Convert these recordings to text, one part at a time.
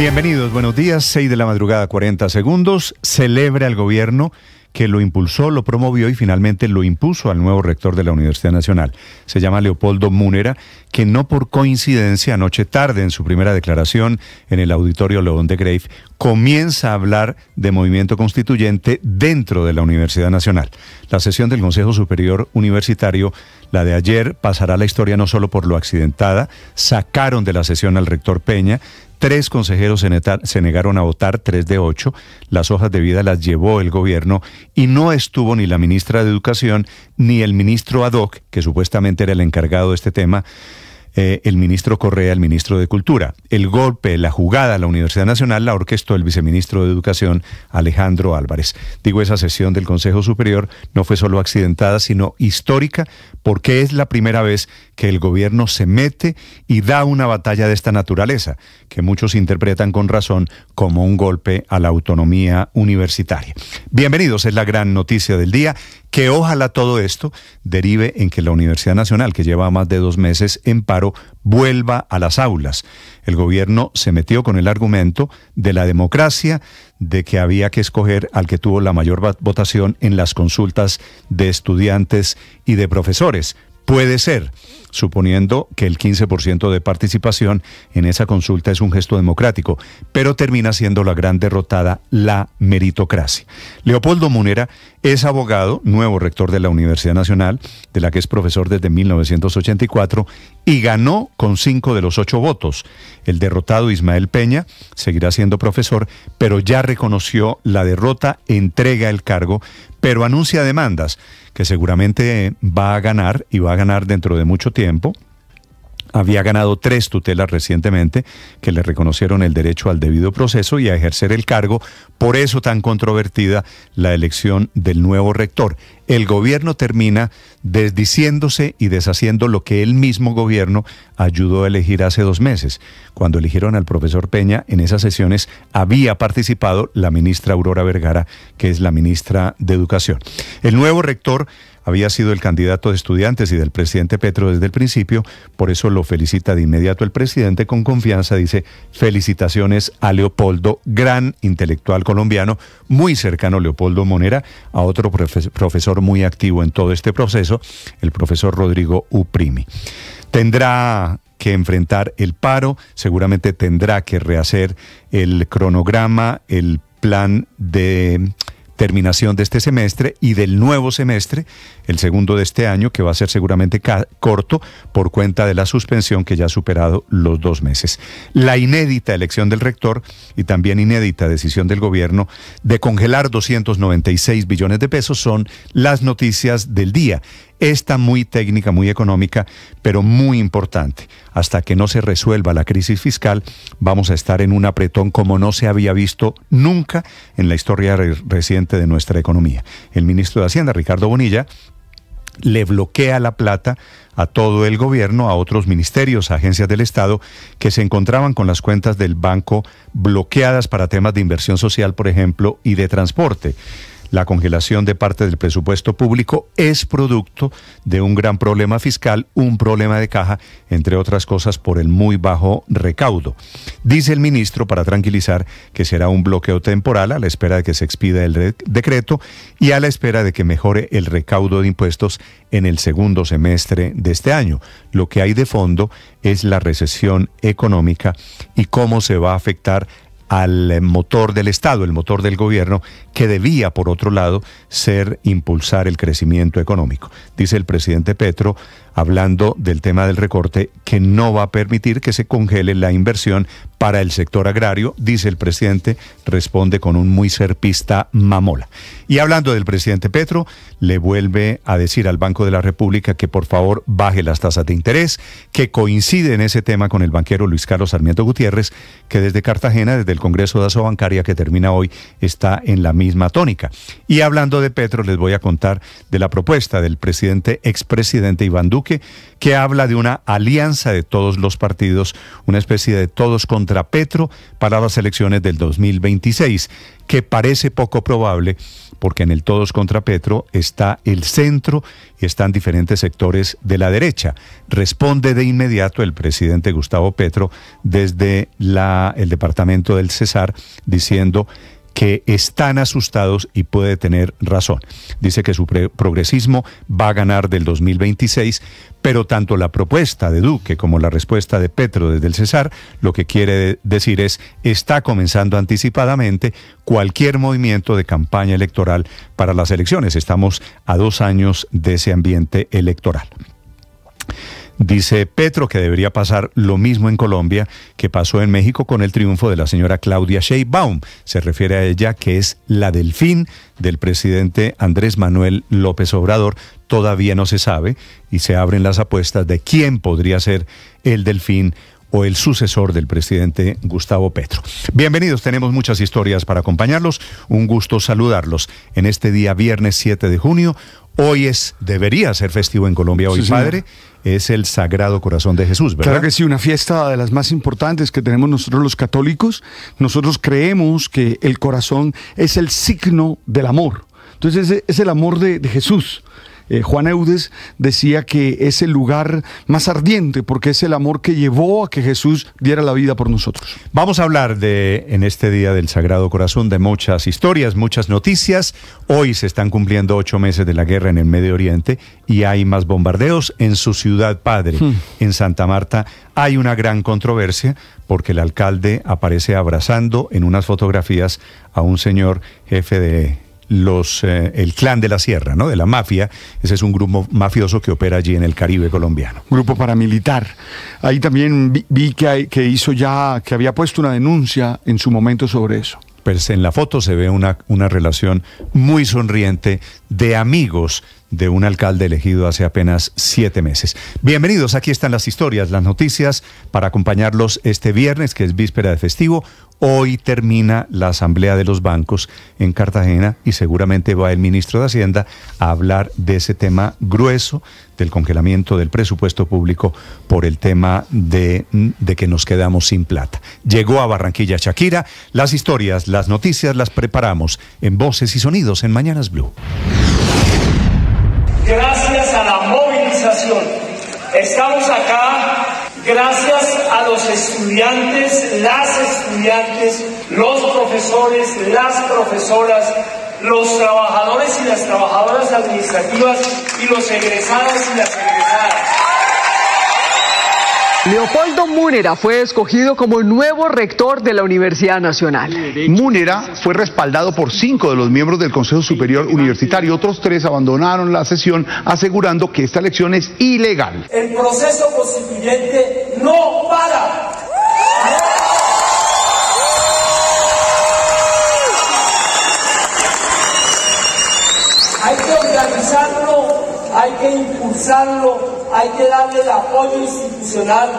Bienvenidos, buenos días, 6 de la madrugada, 40 segundos. Celebra el gobierno que lo impulsó, lo promovió y finalmente lo impuso al nuevo rector de la Universidad Nacional. Se llama Leopoldo Múnera, que no por coincidencia anoche tarde en su primera declaración en el auditorio León de Grave comienza a hablar de movimiento constituyente dentro de la Universidad Nacional. La sesión del Consejo Superior Universitario, la de ayer, pasará a la historia no solo por lo accidentada, sacaron de la sesión al rector Peña, Tres consejeros se negaron a votar, tres de ocho. Las hojas de vida las llevó el gobierno y no estuvo ni la ministra de Educación ni el ministro ad hoc, que supuestamente era el encargado de este tema, eh, el ministro Correa, el ministro de Cultura. El golpe, la jugada la Universidad Nacional la orquestó el viceministro de Educación, Alejandro Álvarez. Digo, esa sesión del Consejo Superior no fue solo accidentada, sino histórica, porque es la primera vez que el gobierno se mete y da una batalla de esta naturaleza, que muchos interpretan con razón como un golpe a la autonomía universitaria. Bienvenidos, es la gran noticia del día que ojalá todo esto derive en que la Universidad Nacional, que lleva más de dos meses en paro, vuelva a las aulas. El gobierno se metió con el argumento de la democracia, de que había que escoger al que tuvo la mayor votación en las consultas de estudiantes y de profesores. Puede ser suponiendo que el 15% de participación en esa consulta es un gesto democrático, pero termina siendo la gran derrotada la meritocracia. Leopoldo Munera es abogado, nuevo rector de la Universidad Nacional, de la que es profesor desde 1984, y ganó con cinco de los ocho votos. El derrotado Ismael Peña seguirá siendo profesor, pero ya reconoció la derrota, entrega el cargo, pero anuncia demandas que seguramente va a ganar y va a ganar dentro de mucho tiempo. Había ganado tres tutelas recientemente que le reconocieron el derecho al debido proceso y a ejercer el cargo, por eso tan controvertida la elección del nuevo rector. El gobierno termina desdiciéndose y deshaciendo lo que el mismo gobierno ayudó a elegir hace dos meses. Cuando eligieron al profesor Peña, en esas sesiones había participado la ministra Aurora Vergara, que es la ministra de Educación. El nuevo rector había sido el candidato de estudiantes y del presidente Petro desde el principio, por eso lo felicita de inmediato el presidente con confianza, dice felicitaciones a Leopoldo, gran intelectual colombiano, muy cercano Leopoldo Monera, a otro profesor muy activo en todo este proceso, el profesor Rodrigo Uprimi. Tendrá que enfrentar el paro, seguramente tendrá que rehacer el cronograma, el plan de terminación de este semestre y del nuevo semestre, el segundo de este año, que va a ser seguramente corto por cuenta de la suspensión que ya ha superado los dos meses. La inédita elección del rector y también inédita decisión del gobierno de congelar 296 billones de pesos son las noticias del día. Esta muy técnica, muy económica, pero muy importante. Hasta que no se resuelva la crisis fiscal, vamos a estar en un apretón como no se había visto nunca en la historia reciente de nuestra economía. El ministro de Hacienda, Ricardo Bonilla, le bloquea la plata a todo el gobierno, a otros ministerios, agencias del Estado, que se encontraban con las cuentas del banco bloqueadas para temas de inversión social, por ejemplo, y de transporte la congelación de parte del presupuesto público es producto de un gran problema fiscal, un problema de caja, entre otras cosas por el muy bajo recaudo. Dice el ministro, para tranquilizar, que será un bloqueo temporal a la espera de que se expida el decreto y a la espera de que mejore el recaudo de impuestos en el segundo semestre de este año. Lo que hay de fondo es la recesión económica y cómo se va a afectar al motor del Estado, el motor del gobierno, que debía, por otro lado, ser impulsar el crecimiento económico. Dice el presidente Petro, hablando del tema del recorte, que no va a permitir que se congele la inversión para el sector agrario, dice el presidente, responde con un muy serpista mamola. Y hablando del presidente Petro, le vuelve a decir al Banco de la República que por favor baje las tasas de interés, que coincide en ese tema con el banquero Luis Carlos Sarmiento Gutiérrez, que desde Cartagena, desde el Congreso de Aso Bancaria que termina hoy, está en la misma tónica. Y hablando de Petro, les voy a contar de la propuesta del presidente, expresidente Iván Duque, que habla de una alianza de todos los partidos, una especie de todos contra Petro para las elecciones del 2026, que parece poco probable porque en el todos contra Petro está el centro y están diferentes sectores de la derecha. Responde de inmediato el presidente Gustavo Petro desde el departamento del Cesar diciendo que están asustados y puede tener razón. Dice que su progresismo va a ganar del 2026, pero tanto la propuesta de Duque como la respuesta de Petro desde el Cesar lo que quiere decir es está comenzando anticipadamente cualquier movimiento de campaña electoral para las elecciones. Estamos a dos años de ese ambiente electoral. Dice Petro que debería pasar lo mismo en Colombia que pasó en México con el triunfo de la señora Claudia Sheinbaum. Se refiere a ella que es la delfín del presidente Andrés Manuel López Obrador. Todavía no se sabe y se abren las apuestas de quién podría ser el delfín o el sucesor del presidente Gustavo Petro. Bienvenidos, tenemos muchas historias para acompañarlos. Un gusto saludarlos en este día viernes 7 de junio. Hoy es, debería ser festivo en Colombia, hoy padre es el Sagrado Corazón de Jesús, ¿verdad? Claro que sí, una fiesta de las más importantes que tenemos nosotros los católicos. Nosotros creemos que el corazón es el signo del amor. Entonces es, el amor de Jesús. Eh, Juan Eudes decía que es el lugar más ardiente porque es el amor que llevó a que Jesús diera la vida por nosotros. Vamos a hablar de, en este día del Sagrado Corazón, de muchas historias, muchas noticias. Hoy se están cumpliendo ocho meses de la guerra en el Medio Oriente y hay más bombardeos en su ciudad padre, hmm. en Santa Marta. Hay una gran controversia porque el alcalde aparece abrazando en unas fotografías a un señor jefe de los eh, el clan de la sierra, ¿no? De la mafia. Ese es un grupo mafioso que opera allí en el Caribe colombiano. Grupo paramilitar. Ahí también vi, que, que hizo ya, que había puesto una denuncia en su momento sobre eso. Pues en la foto se ve una, una relación muy sonriente de amigos de un alcalde elegido hace apenas siete meses. Bienvenidos, aquí están las historias, las noticias para acompañarlos este viernes, que es víspera de festivo. Hoy termina la asamblea de los bancos en Cartagena y seguramente va el ministro de Hacienda a hablar de ese tema grueso del congelamiento del presupuesto público por el tema de, de que nos quedamos sin plata. Llegó a Barranquilla Shakira. Las historias, las noticias las preparamos en Voces y Sonidos en Mañanas Blue. Gracias a la movilización, estamos acá gracias a los estudiantes, las estudiantes, los profesores, las profesoras, los trabajadores y las trabajadoras administrativas y los egresados y las egresadas. Leopoldo Múnera fue escogido como nuevo rector de la Universidad Nacional. Múnera fue respaldado por cinco de los miembros del Consejo Superior Universitario. Otros tres abandonaron la sesión asegurando que esta elección es ilegal. El proceso constituyente no para. Hay que organizarlo, hay que impulsarlo hay que darle el apoyo institucional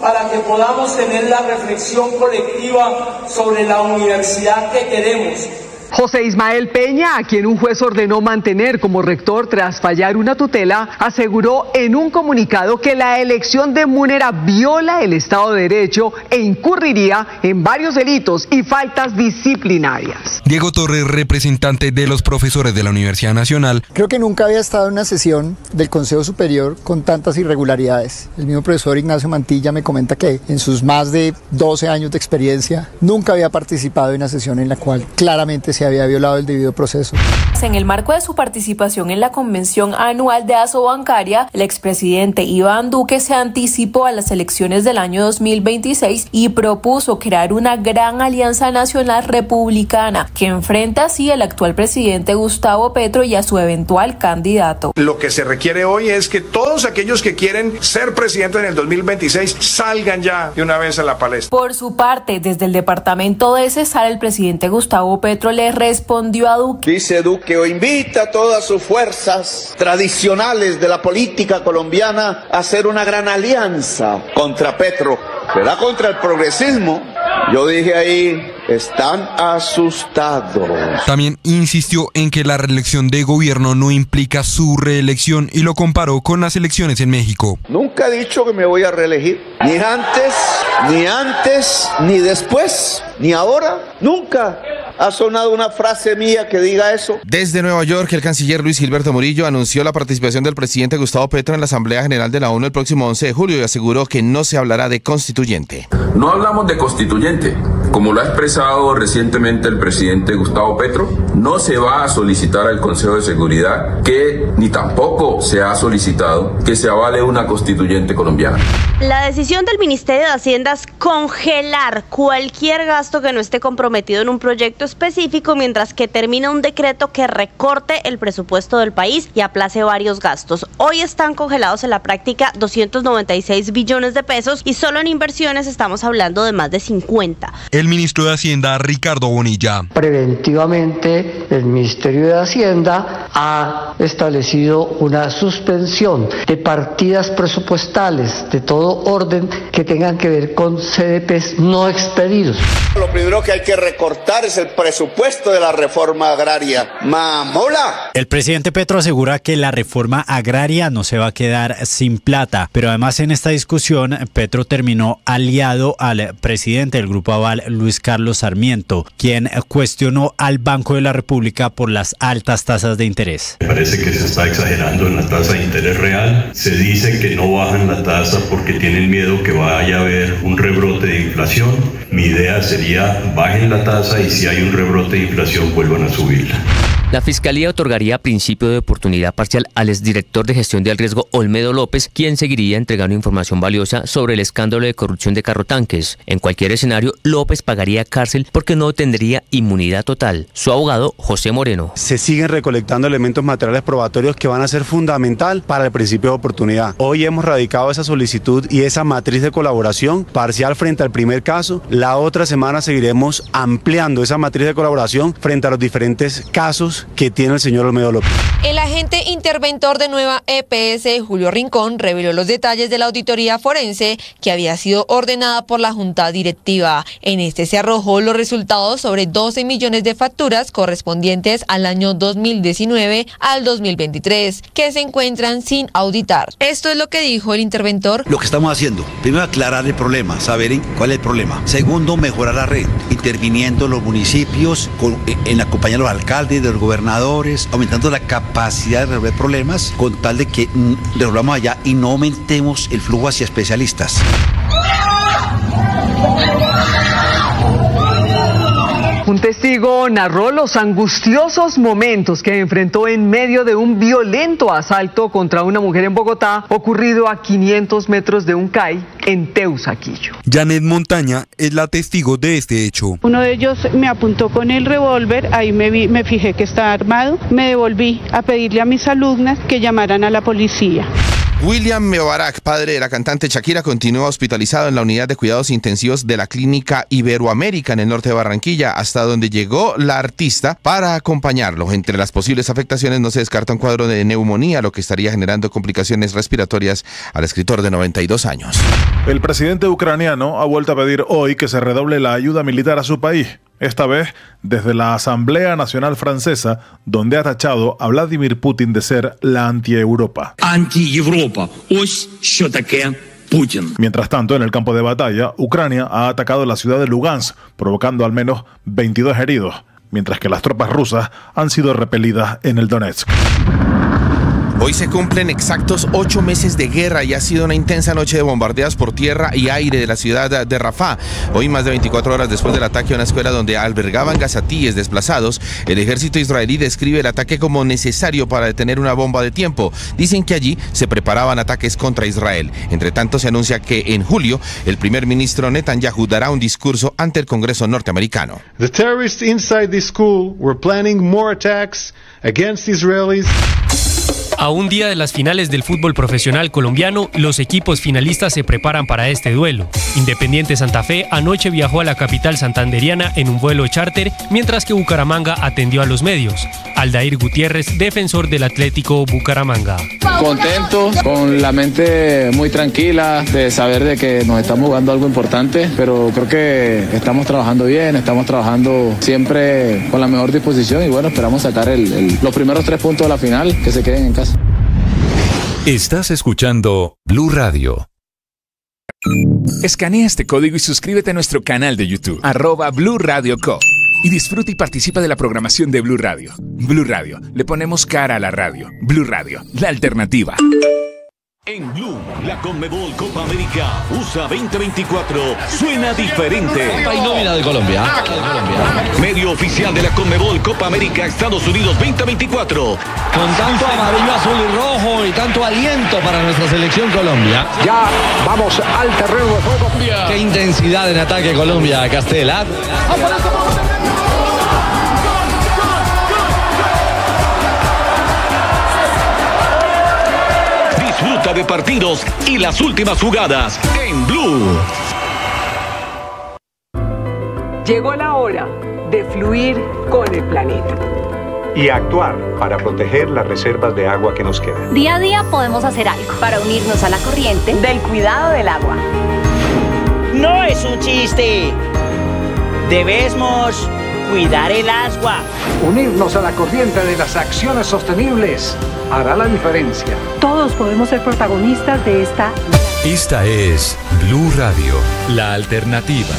para que podamos tener la reflexión colectiva sobre la universidad que queremos José Ismael Peña, a quien un juez ordenó mantener como rector tras fallar una tutela, aseguró en un comunicado que la elección de Múnera viola el Estado de Derecho e incurriría en varios delitos y faltas disciplinarias. Diego Torres, representante de los profesores de la Universidad Nacional. Creo que nunca había estado en una sesión del Consejo Superior con tantas irregularidades. El mismo profesor Ignacio Mantilla me comenta que en sus más de 12 años de experiencia nunca había participado en una sesión en la cual claramente se había violado el debido proceso. En el marco de su participación en la convención anual de ASO Bancaria, el expresidente Iván Duque se anticipó a las elecciones del año 2026 y propuso crear una gran alianza nacional republicana que enfrenta así al actual presidente Gustavo Petro y a su eventual candidato. Lo que se requiere hoy es que todos aquellos que quieren ser presidentes en el 2026 salgan ya de una vez a la palestra. Por su parte, desde el departamento de Cesar, el presidente Gustavo Petro le respondió a Duque. Dice Duque, o invita a todas sus fuerzas tradicionales de la política colombiana a hacer una gran alianza contra Petro, ¿verdad? Contra el progresismo. Yo dije ahí, están asustados. También insistió en que la reelección de gobierno no implica su reelección y lo comparó con las elecciones en México. Nunca he dicho que me voy a reelegir, ni antes, ni antes, ni después, ni ahora, nunca ha sonado una frase mía que diga eso. Desde Nueva York, el canciller Luis Gilberto Murillo anunció la participación del presidente Gustavo Petro en la Asamblea General de la ONU el próximo 11 de julio y aseguró que no se hablará de constituyente. No hablamos de constituyente. Como lo ha expresado recientemente el presidente Gustavo Petro, no se va a solicitar al Consejo de Seguridad que ni tampoco se ha solicitado que se avale una constituyente colombiana. La decisión del Ministerio de Hacienda es congelar cualquier gasto que no esté comprometido en un proyecto específico mientras que termina un decreto que recorte el presupuesto del país y aplace varios gastos. Hoy están congelados en la práctica 296 billones de pesos y solo en inversiones estamos hablando de más de 50. El ministro de Hacienda, Ricardo Bonilla. Preventivamente, el Ministerio de Hacienda ha establecido una suspensión de partidas presupuestales de todo orden que tengan que ver con CDPs no expedidos. Lo primero que hay que recortar es el presupuesto de la reforma agraria. ¡Mamola! El presidente Petro asegura que la reforma agraria no se va a quedar sin plata, pero además en esta discusión Petro terminó aliado al presidente del Grupo Aval, Luis Carlos Sarmiento, quien cuestionó al Banco de la República por las altas tasas de interés. Me parece que se está exagerando en la tasa de interés real. Se dice que no bajan la tasa porque tienen miedo que vaya a haber un rebrote de inflación. Mi idea sería bajen la tasa y si hay un rebrote de inflación vuelvan a subirla. La Fiscalía otorgaría principio de oportunidad parcial al exdirector de gestión del riesgo Olmedo López, quien seguiría entregando información valiosa sobre el escándalo de corrupción de carrotanques. En cualquier escenario, López pagaría cárcel porque no tendría inmunidad total. Su abogado, José Moreno. Se siguen recolectando elementos materiales probatorios que van a ser fundamental para el principio de oportunidad. Hoy hemos radicado esa solicitud y esa matriz de colaboración parcial frente al primer caso. La otra semana seguiremos ampliando esa matriz de colaboración frente a los diferentes casos que tiene el señor Olmedo López. El agente interventor de nueva EPS, Julio Rincón, reveló los detalles de la auditoría forense que había sido ordenada por la Junta Directiva. En este se arrojó los resultados sobre 12 millones de facturas correspondientes al año 2019 al 2023, que se encuentran sin auditar. Esto es lo que dijo el interventor. Lo que estamos haciendo, primero aclarar el problema, saber cuál es el problema. Segundo, mejorar la red, interviniendo los municipios, en acompañar a los alcaldes, de los gobernadores, aumentando la capacidad de resolver problemas con tal de que mm, resolvamos allá y no aumentemos el flujo hacia especialistas. Testigo narró los angustiosos momentos que enfrentó en medio de un violento asalto contra una mujer en Bogotá ocurrido a 500 metros de un CAI en Teusaquillo. Janet Montaña es la testigo de este hecho. Uno de ellos me apuntó con el revólver, ahí me, vi, me fijé que estaba armado, me devolví a pedirle a mis alumnas que llamaran a la policía. William Mebarak, padre de la cantante Shakira, continúa hospitalizado en la unidad de cuidados intensivos de la clínica Iberoamérica en el norte de Barranquilla, hasta donde llegó la artista para acompañarlo. Entre las posibles afectaciones no se descarta un cuadro de neumonía, lo que estaría generando complicaciones respiratorias al escritor de 92 años. El presidente ucraniano ha vuelto a pedir hoy que se redoble la ayuda militar a su país esta vez desde la Asamblea Nacional Francesa, donde ha tachado a Vladimir Putin de ser la anti-Europa. Anti-Europa. Putin. Mientras tanto, en el campo de batalla, Ucrania ha atacado la ciudad de Lugansk, provocando al menos 22 heridos, mientras que las tropas rusas han sido repelidas en el Donetsk. Hoy se cumplen exactos ocho meses de guerra y ha sido una intensa noche de bombardeos por tierra y aire de la ciudad de Rafah. Hoy, más de 24 horas después del ataque a una escuela donde albergaban gazatíes desplazados, el ejército israelí describe el ataque como necesario para detener una bomba de tiempo. Dicen que allí se preparaban ataques contra Israel. Entre tanto, se anuncia que en julio el primer ministro Netanyahu dará un discurso ante el Congreso norteamericano. The terrorists inside the school were planning more attacks against Israelis. A un día de las finales del fútbol profesional colombiano, los equipos finalistas se preparan para este duelo. Independiente Santa Fe anoche viajó a la capital santanderiana en un vuelo charter, mientras que Bucaramanga atendió a los medios. Aldair Gutiérrez, defensor del Atlético Bucaramanga. Contento, con la mente muy tranquila de saber de que nos estamos jugando algo importante, pero creo que estamos trabajando bien, estamos trabajando siempre con la mejor disposición y bueno, esperamos sacar los primeros tres puntos de la final que se queden en casa. Estás escuchando Blue Radio. Escanea este código y suscríbete a nuestro canal de YouTube, arroba Blue Radio Co. Y disfruta y participa de la programación de Blue Radio. Blue Radio, le ponemos cara a la radio. Blue Radio, la alternativa. En Blue, la Conmebol Copa América USA 2024 suena diferente. Copa y nómina de Colombia. Medio oficial de la Conmebol Copa América Estados Unidos 2024. Con tanto amarillo, azul y rojo y tanto aliento para nuestra selección Colombia. Ya vamos al terreno de juego. Qué intensidad en ataque Colombia, Castela. De partidos y las últimas jugadas en Blue. Llegó la hora de fluir con el planeta. Y actuar para proteger las reservas de agua que nos quedan. Día a día podemos hacer algo para unirnos a la corriente del cuidado del agua. No es un chiste. Debemos cuidar el agua. Unirnos a la corriente de las acciones sostenibles hará la diferencia. Todos podemos ser protagonistas de esta. Esta es Blue Radio, la alternativa.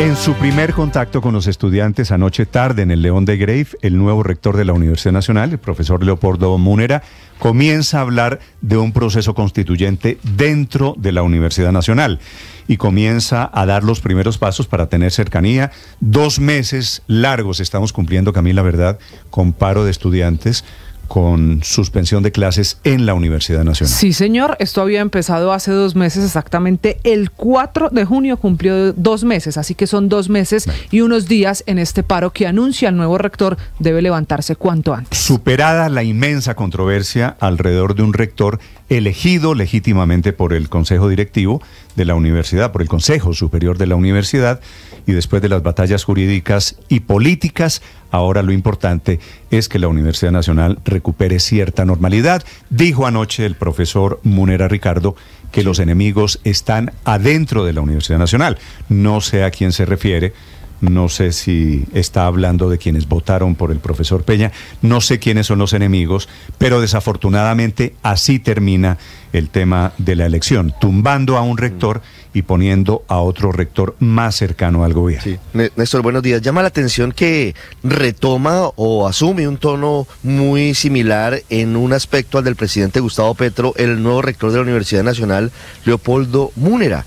En su primer contacto con los estudiantes anoche tarde en el León de Grave, el nuevo rector de la Universidad Nacional, el profesor Leopoldo Múnera, comienza a hablar de un proceso constituyente dentro de la Universidad Nacional y comienza a dar los primeros pasos para tener cercanía. Dos meses largos estamos cumpliendo, Camila, verdad, con paro de estudiantes con suspensión de clases en la Universidad Nacional. Sí, señor, esto había empezado hace dos meses exactamente. El 4 de junio cumplió dos meses, así que son dos meses y unos días en este paro que anuncia el nuevo rector debe levantarse cuanto antes. Superada la inmensa controversia alrededor de un rector elegido legítimamente por el Consejo Directivo de la Universidad, por el Consejo Superior de la Universidad, y después de las batallas jurídicas y políticas, ahora lo importante es que la Universidad Nacional recupere cierta normalidad. Dijo anoche el profesor Munera Ricardo que los enemigos están adentro de la Universidad Nacional. No sé a quién se refiere no sé si está hablando de quienes votaron por el profesor Peña, no sé quiénes son los enemigos, pero desafortunadamente así termina el tema de la elección, tumbando a un rector y poniendo a otro rector más cercano al gobierno. Sí. Néstor, buenos días. Llama la atención que retoma o asume un tono muy similar en un aspecto al del presidente Gustavo Petro, el nuevo rector de la Universidad Nacional, Leopoldo Múnera.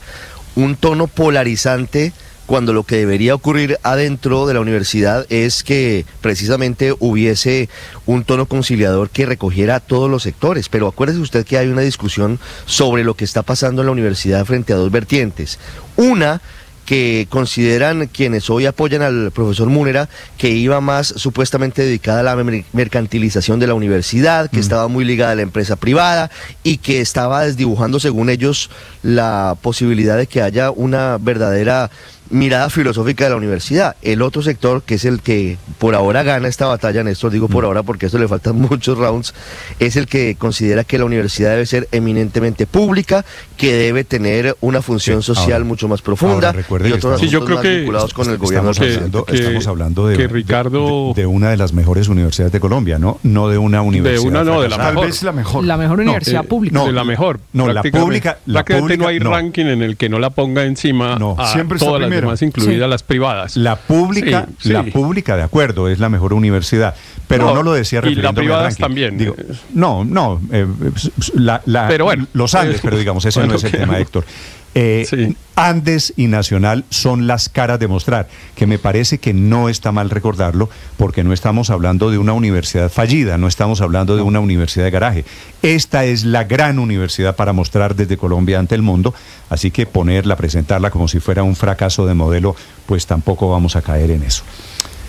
Un tono polarizante cuando lo que debería ocurrir adentro de la universidad es que precisamente hubiese un tono conciliador que recogiera a todos los sectores. Pero acuérdese usted que hay una discusión sobre lo que está pasando en la universidad frente a dos vertientes. Una que consideran quienes hoy apoyan al profesor Múnera que iba más supuestamente dedicada a la mercantilización de la universidad, que estaba muy ligada a la empresa privada y que estaba desdibujando, según ellos, la posibilidad de que haya una verdadera mirada filosófica de la universidad. El otro sector, que es el que por ahora gana esta batalla, Néstor, digo por ahora porque a esto le faltan muchos rounds, es el que considera que la universidad debe ser eminentemente pública, que debe tener una función social mucho más profunda y otros sí, yo creo que vinculados con el gobierno. Estamos hablando, de, Ricardo... De, una de las mejores universidades de Colombia, ¿no? No de una universidad. De una, no, de la Tal vez la mejor. La mejor universidad pública. de la mejor. No, la pública. La pública no hay ranking en el que no la ponga encima no, a siempre todas las demás, incluidas las privadas. La pública, la pública, de acuerdo, es la mejor universidad. Pero no, lo decía Y la privada también. no, no. Eh, la, pero bueno, los Andes, pero digamos, ese no es el tema, Héctor. Eh, Andes y Nacional son las caras de mostrar, que me parece que no está mal recordarlo, porque no estamos hablando de una universidad fallida, no estamos hablando de una universidad de garaje. Esta es la gran universidad para mostrar desde Colombia ante el mundo, así que ponerla, presentarla como si fuera un fracaso de modelo, pues tampoco vamos a caer en eso.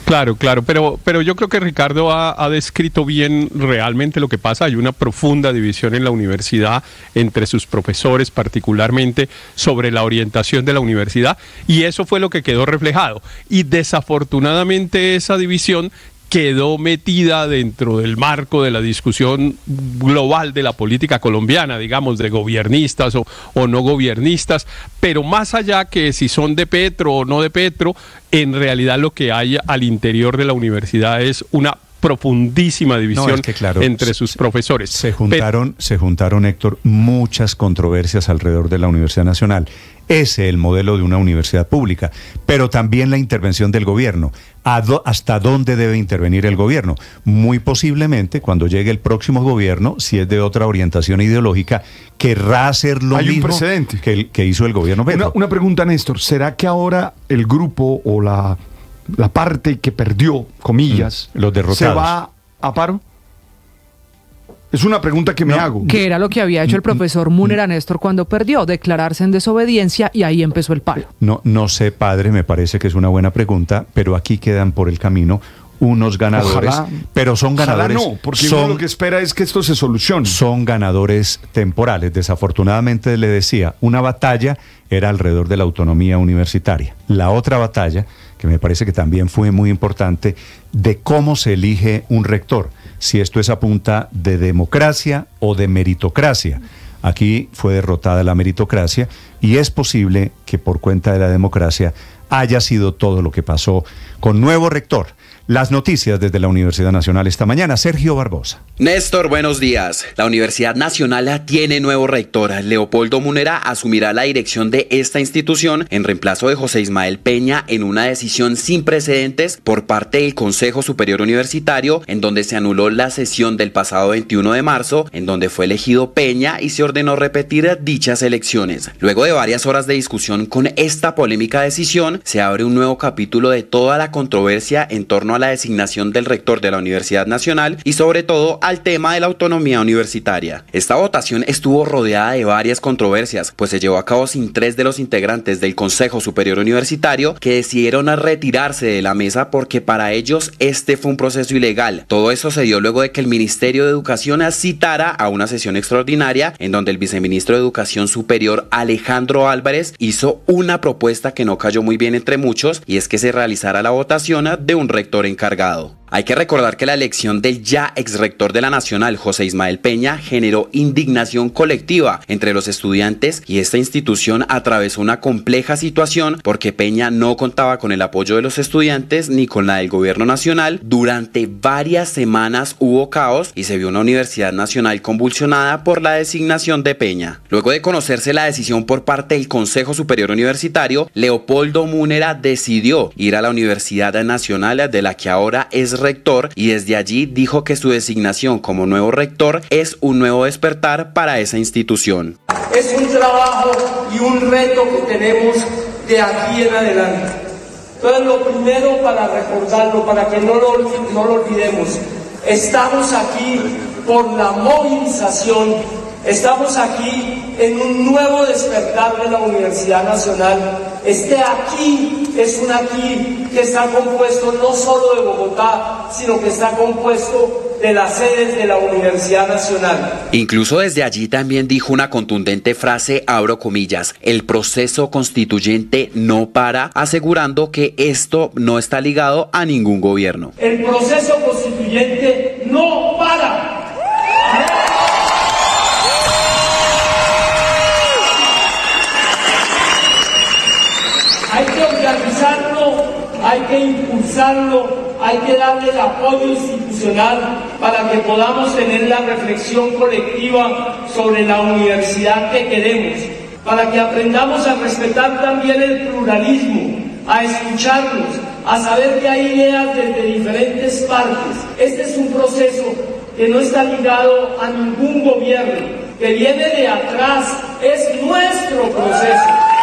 Claro, claro, pero, pero yo creo que Ricardo ha, ha, descrito bien realmente lo que pasa. Hay una profunda división en la universidad entre sus profesores, particularmente sobre la orientación de la universidad, y eso fue lo que quedó reflejado. Y desafortunadamente esa división quedó metida dentro del marco de la discusión global de la política colombiana, digamos, de gobiernistas o, o, no gobiernistas, pero más allá que si son de Petro o no de Petro, en realidad lo que hay al interior de la universidad es una profundísima división no, es que, claro, entre sus profesores. Se juntaron, se juntaron, Héctor, muchas controversias alrededor de la Universidad Nacional. Ese es el modelo de una universidad pública, pero también la intervención del gobierno. ¿Hasta dónde debe intervenir el gobierno? Muy posiblemente, cuando llegue el próximo gobierno, si es de otra orientación ideológica, querrá hacer lo Hay mismo un precedente. Que, que, hizo el gobierno Petro. Una, una pregunta, Néstor. ¿Será que ahora el grupo o la la parte que perdió, comillas, mm, los derrotados. ¿se va a paro? Es una pregunta que me no, hago. Que era lo que había hecho el profesor Múnera Néstor cuando perdió, declararse en desobediencia y ahí empezó el paro. No, no sé, padre, me parece que es una buena pregunta, pero aquí quedan por el camino unos ganadores, Ojalá, pero son ganadores. Ojalá no, porque son, uno lo que espera es que esto se solucione. Son ganadores temporales. Desafortunadamente le decía, una batalla era alrededor de la autonomía universitaria. La otra batalla, que me parece que también fue muy importante, de cómo se elige un rector, si esto es a punta de democracia o de meritocracia. Aquí fue derrotada la meritocracia y es posible que por cuenta de la democracia haya sido todo lo que pasó con nuevo rector. Las noticias desde la Universidad Nacional esta mañana. Sergio Barbosa. Néstor, buenos días. La Universidad Nacional tiene nuevo rector. Leopoldo Munera asumirá la dirección de esta institución en reemplazo de José Ismael Peña en una decisión sin precedentes por parte del Consejo Superior Universitario, en donde se anuló la sesión del pasado 21 de marzo, en donde fue elegido Peña y se ordenó repetir dichas elecciones. Luego de varias horas de discusión con esta polémica decisión, se abre un nuevo capítulo de toda la controversia en torno a la designación del rector de la Universidad Nacional y sobre todo al tema de la autonomía universitaria. Esta votación estuvo rodeada de varias controversias, pues se llevó a cabo sin tres de los integrantes del Consejo Superior Universitario que decidieron retirarse de la mesa porque para ellos este fue un proceso ilegal. Todo eso se dio luego de que el Ministerio de Educación citara a una sesión extraordinaria en donde el viceministro de Educación Superior Alejandro Álvarez hizo una propuesta que no cayó muy bien entre muchos y es que se realizara la votación de un rector encargado. Hay que recordar que la elección del ya ex rector de la Nacional, José Ismael Peña, generó indignación colectiva entre los estudiantes y esta institución atravesó una compleja situación porque Peña no contaba con el apoyo de los estudiantes ni con la del gobierno nacional. Durante varias semanas hubo caos y se vio una Universidad Nacional convulsionada por la designación de Peña. Luego de conocerse la decisión por parte del Consejo Superior Universitario, Leopoldo Múnera decidió ir a la Universidad Nacional de la que ahora es rector y desde allí dijo que su designación como nuevo rector es un nuevo despertar para esa institución. Es un trabajo y un reto que tenemos de aquí en adelante. Entonces lo primero para recordarlo, para que no lo, no lo olvidemos, estamos aquí por la movilización, estamos aquí en un nuevo despertar de la Universidad Nacional. Este aquí es un aquí que está compuesto no solo de Bogotá, sino que está compuesto de las sedes de la Universidad Nacional. Incluso desde allí también dijo una contundente frase, abro comillas, el proceso constituyente no para, asegurando que esto no está ligado a ningún gobierno. El proceso constituyente no para. Hay que impulsarlo, hay que darle el apoyo institucional para que podamos tener la reflexión colectiva sobre la universidad que queremos, para que aprendamos a respetar también el pluralismo, a escucharnos, a saber que hay ideas desde diferentes partes. Este es un proceso que no está ligado a ningún gobierno, que viene de atrás, es nuestro proceso.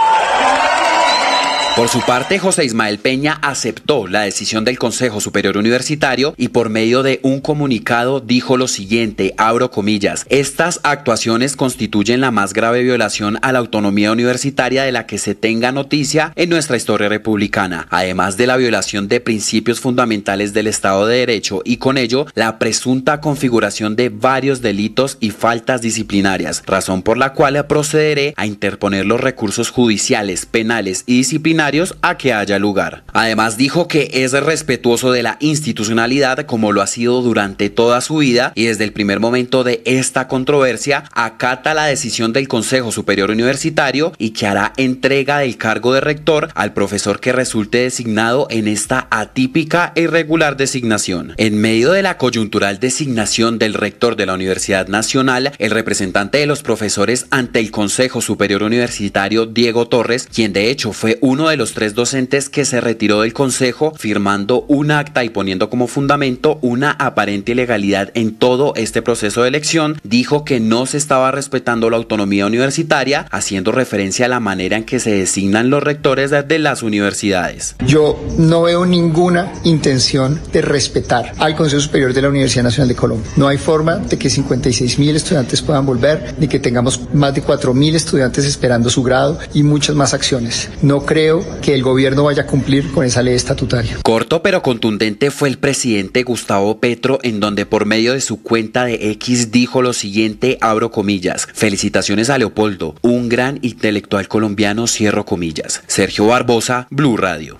Por su parte, José Ismael Peña aceptó la decisión del Consejo Superior Universitario y por medio de un comunicado dijo lo siguiente, abro comillas, estas actuaciones constituyen la más grave violación a la autonomía universitaria de la que se tenga noticia en nuestra historia republicana, además de la violación de principios fundamentales del Estado de Derecho y con ello la presunta configuración de varios delitos y faltas disciplinarias, razón por la cual procederé a interponer los recursos judiciales, penales y disciplinarios a que haya lugar. Además dijo que es respetuoso de la institucionalidad como lo ha sido durante toda su vida y desde el primer momento de esta controversia acata la decisión del Consejo Superior Universitario y que hará entrega del cargo de rector al profesor que resulte designado en esta atípica e irregular designación. En medio de la coyuntural designación del rector de la Universidad Nacional, el representante de los profesores ante el Consejo Superior Universitario, Diego Torres, quien de hecho fue uno de los tres docentes que se retiró del Consejo firmando un acta y poniendo como fundamento una aparente ilegalidad en todo este proceso de elección, dijo que no se estaba respetando la autonomía universitaria, haciendo referencia a la manera en que se designan los rectores de las universidades. Yo no veo ninguna intención de respetar al Consejo Superior de la Universidad Nacional de Colombia. No hay forma de que 56 mil estudiantes puedan volver, ni que tengamos más de 4 mil estudiantes esperando su grado y muchas más acciones. No creo que el gobierno vaya a cumplir con esa ley estatutaria. Corto pero contundente fue el presidente Gustavo Petro en donde por medio de su cuenta de X dijo lo siguiente, abro comillas, felicitaciones a Leopoldo, un gran intelectual colombiano, cierro comillas. Sergio Barbosa, Blue Radio.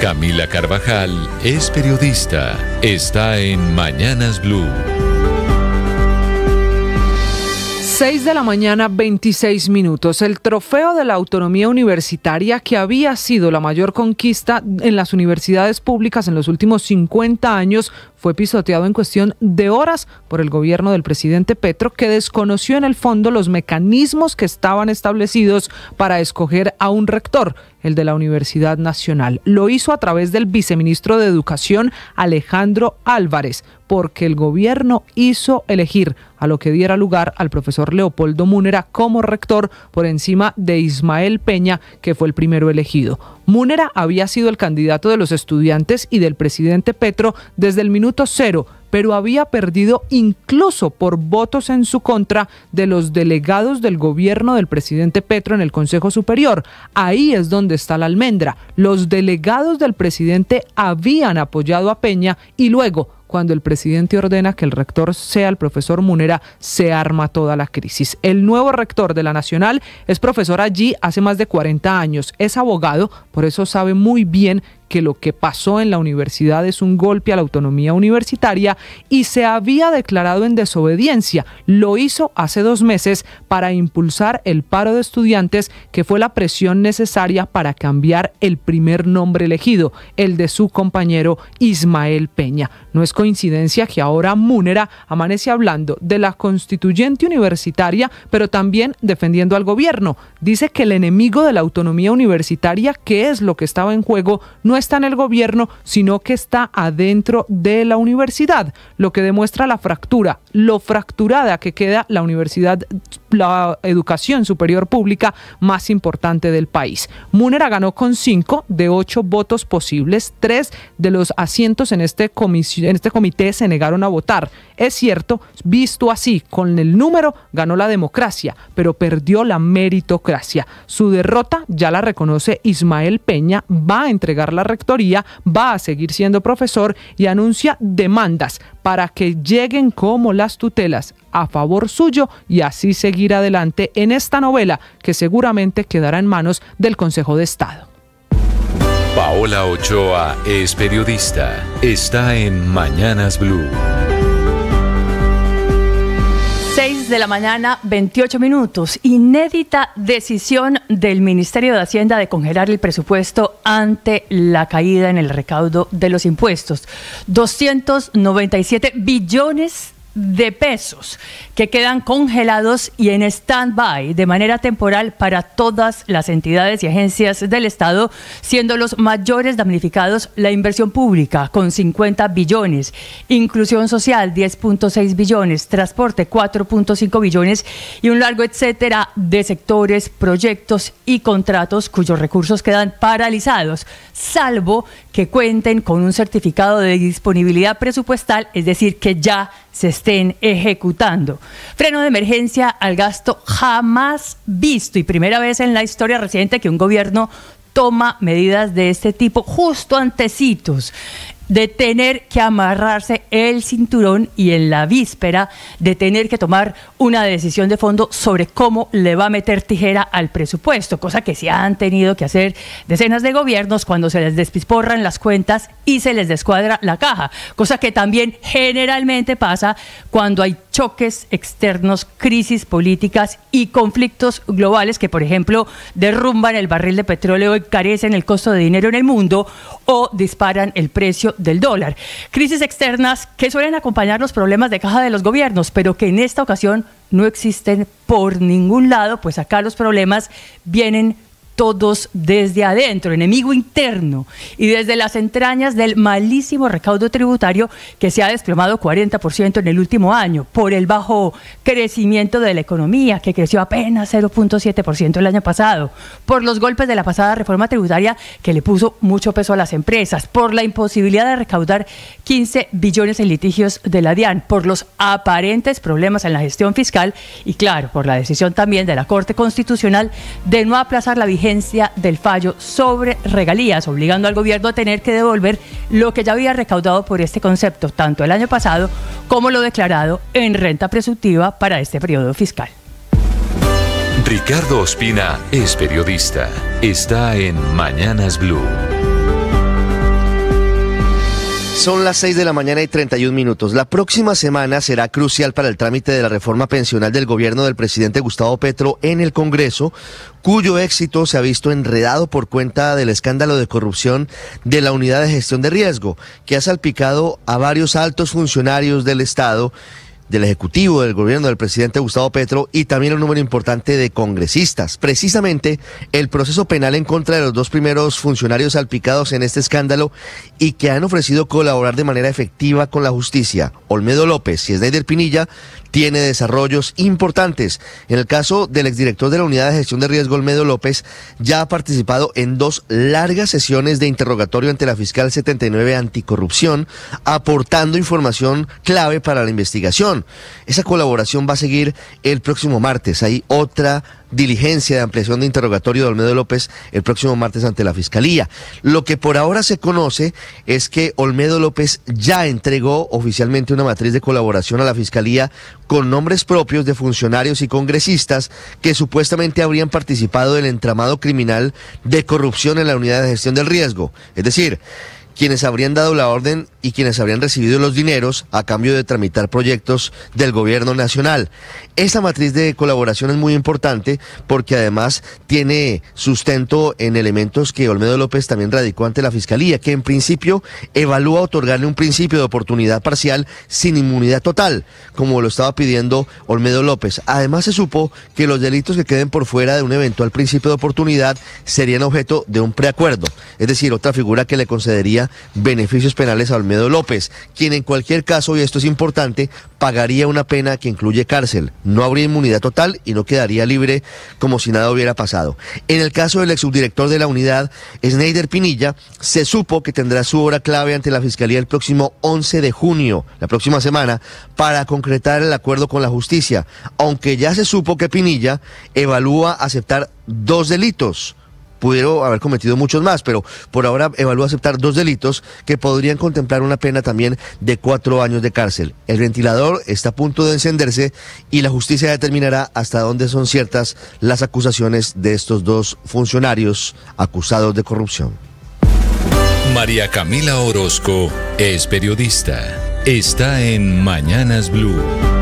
Camila Carvajal es periodista, está en Mañanas Blue. 6 de la mañana, 26 minutos. El trofeo de la autonomía universitaria, que había sido la mayor conquista en las universidades públicas en los últimos 50 años, fue pisoteado en cuestión de horas por el gobierno del presidente Petro, que desconoció en el fondo los mecanismos que estaban establecidos para escoger a un rector, el de la Universidad Nacional. Lo hizo a través del viceministro de Educación, Alejandro Álvarez, porque el gobierno hizo elegir a lo que diera lugar al profesor Leopoldo Múnera como rector por encima de Ismael Peña, que fue el primero elegido. Múnera había sido el candidato de los estudiantes y del presidente Petro desde el minuto cero, pero había perdido incluso por votos en su contra de los delegados del gobierno del presidente Petro en el Consejo Superior. Ahí es donde está la almendra. Los delegados del presidente habían apoyado a Peña y luego cuando el presidente ordena que el rector sea el profesor Munera, se arma toda la crisis. El nuevo rector de la Nacional es profesor allí hace más de 40 años, es abogado, por eso sabe muy bien que lo que pasó en la universidad es un golpe a la autonomía universitaria y se había declarado en desobediencia. Lo hizo hace dos meses para impulsar el paro de estudiantes, que fue la presión necesaria para cambiar el primer nombre elegido, el de su compañero Ismael Peña. No es coincidencia que ahora Múnera amanece hablando de la constituyente universitaria, pero también defendiendo al gobierno. Dice que el enemigo de la autonomía universitaria, que es lo que estaba en juego, no está en el gobierno, sino que está adentro de la universidad, lo que demuestra la fractura, lo fracturada que queda la universidad, la educación superior pública más importante del país. Múnera ganó con cinco de ocho votos posibles, tres de los asientos en este, en este comité se negaron a votar. Es cierto, visto así, con el número ganó la democracia, pero perdió la meritocracia. Su derrota ya la reconoce Ismael Peña, va a entregar la rectoría, va a seguir siendo profesor y anuncia demandas para que lleguen como las tutelas a favor suyo y así seguir adelante en esta novela que seguramente quedará en manos del Consejo de Estado. Paola Ochoa es periodista. Está en Mañanas Blue. 6 de la mañana, 28 minutos. Inédita decisión del Ministerio de Hacienda de congelar el presupuesto ante la caída en el recaudo de los impuestos. 297 billones de pesos que quedan congelados y en stand-by de manera temporal para todas las entidades y agencias del Estado, siendo los mayores damnificados la inversión pública con 50 billones, inclusión social 10.6 billones, transporte 4.5 billones y un largo etcétera de sectores, proyectos y contratos cuyos recursos quedan paralizados, salvo que cuenten con un certificado de disponibilidad presupuestal, es decir, que ya se estén ejecutando. Freno de emergencia al gasto jamás visto y primera vez en la historia reciente que un gobierno toma medidas de este tipo justo antecitos de tener que amarrarse el cinturón y en la víspera de tener que tomar una decisión de fondo sobre cómo le va a meter tijera al presupuesto, cosa que se han tenido que hacer decenas de gobiernos cuando se les despisporran las cuentas y se les descuadra la caja, cosa que también generalmente pasa cuando hay choques externos, crisis políticas y conflictos globales que, por ejemplo, derrumban el barril de petróleo y carecen el costo de dinero en el mundo o disparan el precio del dólar. Crisis externas que suelen acompañar los problemas de caja de los gobiernos, pero que en esta ocasión no existen por ningún lado, pues acá los problemas vienen todos desde adentro, enemigo interno, y desde las entrañas del malísimo recaudo tributario que se ha desplomado 40% en el último año, por el bajo crecimiento de la economía, que creció apenas 0.7% el año pasado, por los golpes de la pasada reforma tributaria que le puso mucho peso a las empresas, por la imposibilidad de recaudar 15 billones en litigios de la DIAN, por los aparentes problemas en la gestión fiscal y claro, por la decisión también de la Corte Constitucional de no aplazar la vigencia del fallo sobre regalías, obligando al gobierno a tener que devolver lo que ya había recaudado por este concepto, tanto el año pasado como lo declarado en renta presuntiva para este periodo fiscal. Ricardo Ospina es periodista. Está en Mañanas Blue. Son las 6 de la mañana y 31 minutos. La próxima semana será crucial para el trámite de la reforma pensional del gobierno del presidente Gustavo Petro en el Congreso, cuyo éxito se ha visto enredado por cuenta del escándalo de corrupción de la Unidad de Gestión de Riesgo, que ha salpicado a varios altos funcionarios del Estado del Ejecutivo, del gobierno del presidente Gustavo Petro y también un número importante de congresistas. Precisamente el proceso penal en contra de los dos primeros funcionarios salpicados en este escándalo y que han ofrecido colaborar de manera efectiva con la justicia, Olmedo López y Snyder Pinilla, tiene desarrollos importantes. En el caso del exdirector de la Unidad de Gestión de Riesgo, Olmedo López, ya ha participado en dos largas sesiones de interrogatorio ante la fiscal 79 anticorrupción, aportando información clave para la investigación. Esa colaboración va a seguir el próximo martes. Hay otra diligencia de ampliación de interrogatorio de Olmedo López el próximo martes ante la Fiscalía. Lo que por ahora se conoce es que Olmedo López ya entregó oficialmente una matriz de colaboración a la Fiscalía con nombres propios de funcionarios y congresistas que supuestamente habrían participado del entramado criminal de corrupción en la unidad de gestión del riesgo. Es decir, quienes habrían dado la orden y quienes habrían recibido los dineros a cambio de tramitar proyectos del gobierno nacional. Esta matriz de colaboración es muy importante porque además tiene sustento en elementos que Olmedo López también radicó ante la Fiscalía, que en principio evalúa otorgarle un principio de oportunidad parcial sin inmunidad total, como lo estaba pidiendo Olmedo López. Además se supo que los delitos que queden por fuera de un eventual principio de oportunidad serían objeto de un preacuerdo, es decir, otra figura que le concedería beneficios penales a Olmedo López, quien en cualquier caso, y esto es importante, pagaría una pena que incluye cárcel. No habría inmunidad total y no quedaría libre como si nada hubiera pasado. En el caso del ex subdirector de la unidad, Sneider Pinilla, se supo que tendrá su hora clave ante la Fiscalía el próximo 11 de junio, la próxima semana, para concretar el acuerdo con la justicia, aunque ya se supo que Pinilla evalúa aceptar dos delitos pudieron haber cometido muchos más, pero por ahora evalúa aceptar dos delitos que podrían contemplar una pena también de cuatro años de cárcel. El ventilador está a punto de encenderse y la justicia determinará hasta dónde son ciertas las acusaciones de estos dos funcionarios acusados de corrupción. María Camila Orozco es periodista. Está en Mañanas Blue.